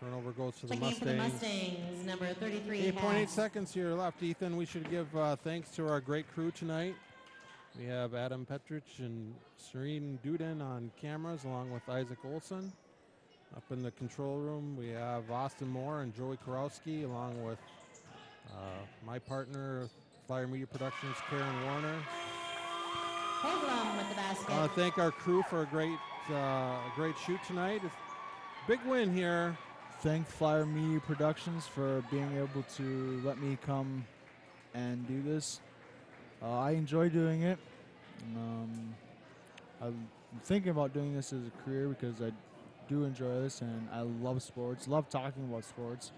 Turnover goes to the Checking in for the Mustangs. Mustangs, number 33, 8.8 Haas. seconds here left, Ethan. We should give uh, thanks to our great crew tonight. We have Adam Petrich and Serene Duden on cameras, along with Isaac Olson. Up in the control room, we have Austin Moore and Joey Karowski, along with uh, my partner, Flyer Media Productions, Karen Warner. Hoagland with the basket. I want to thank our crew for a great, uh, great shoot tonight. It's big win here. thank Flyer Media Productions for being able to let me come and do this. Uh, I enjoy doing it. Um, I'm thinking about doing this as a career because I do enjoy this and I love sports, love talking about sports.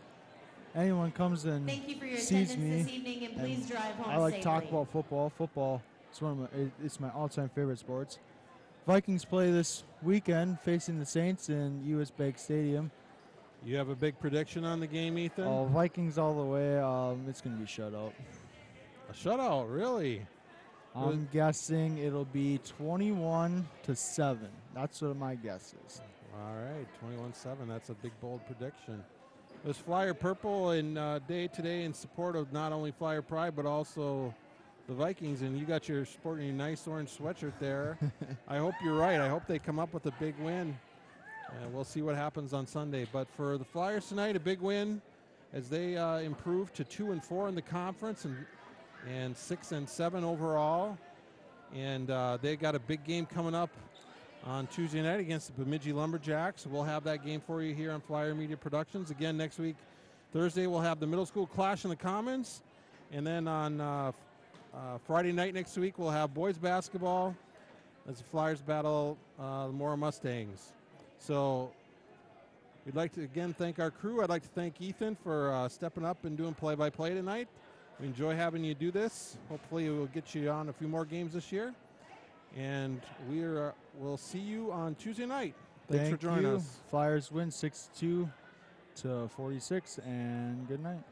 Anyone comes and Thank you for your sees attendance me this evening, and and drive home I like safely. talk about football. Football is one of my it- it's my all-time favorite sports. Vikings play this weekend facing the Saints in US Bank Stadium. You have a big prediction on the game, Ethan? Oh, Vikings all the way. Um, it's going to be shut out. A shutout, really? I'm guessing it'll be 21 to 7. That's what my guess is. All right, 21-7. That's a big, bold prediction. There's Flyer Purple in uh, day today in support of not only Flyer Pride but also the Vikings. And you got your sporting your nice orange sweatshirt there. I hope you're right. I hope they come up with a big win. Uh, we'll see what happens on Sunday. But for the Flyers tonight, a big win. as they uh, improve to two and four in the conference and and six and seven overall. And uh, they got a big game coming up on Tuesday night against the Bemidji Lumberjacks. We'll have that game for you here on Flyer Media Productions. Again, next week, Thursday, we'll have the middle school clash in the Commons. And then on uh, uh, Friday night next week, we'll have boys basketball as the Flyers battle uh, the Mora Mustangs. So we'd like to again thank our crew. I'd like to thank Ethan for uh, stepping up and doing play by play tonight. We enjoy having you do this. Hopefully, we'll get you on a few more games this year. And we are, uh, we'll see you on Tuesday night. Thanks Thank for joining you. us. Flyers win 62 to 46, and good night.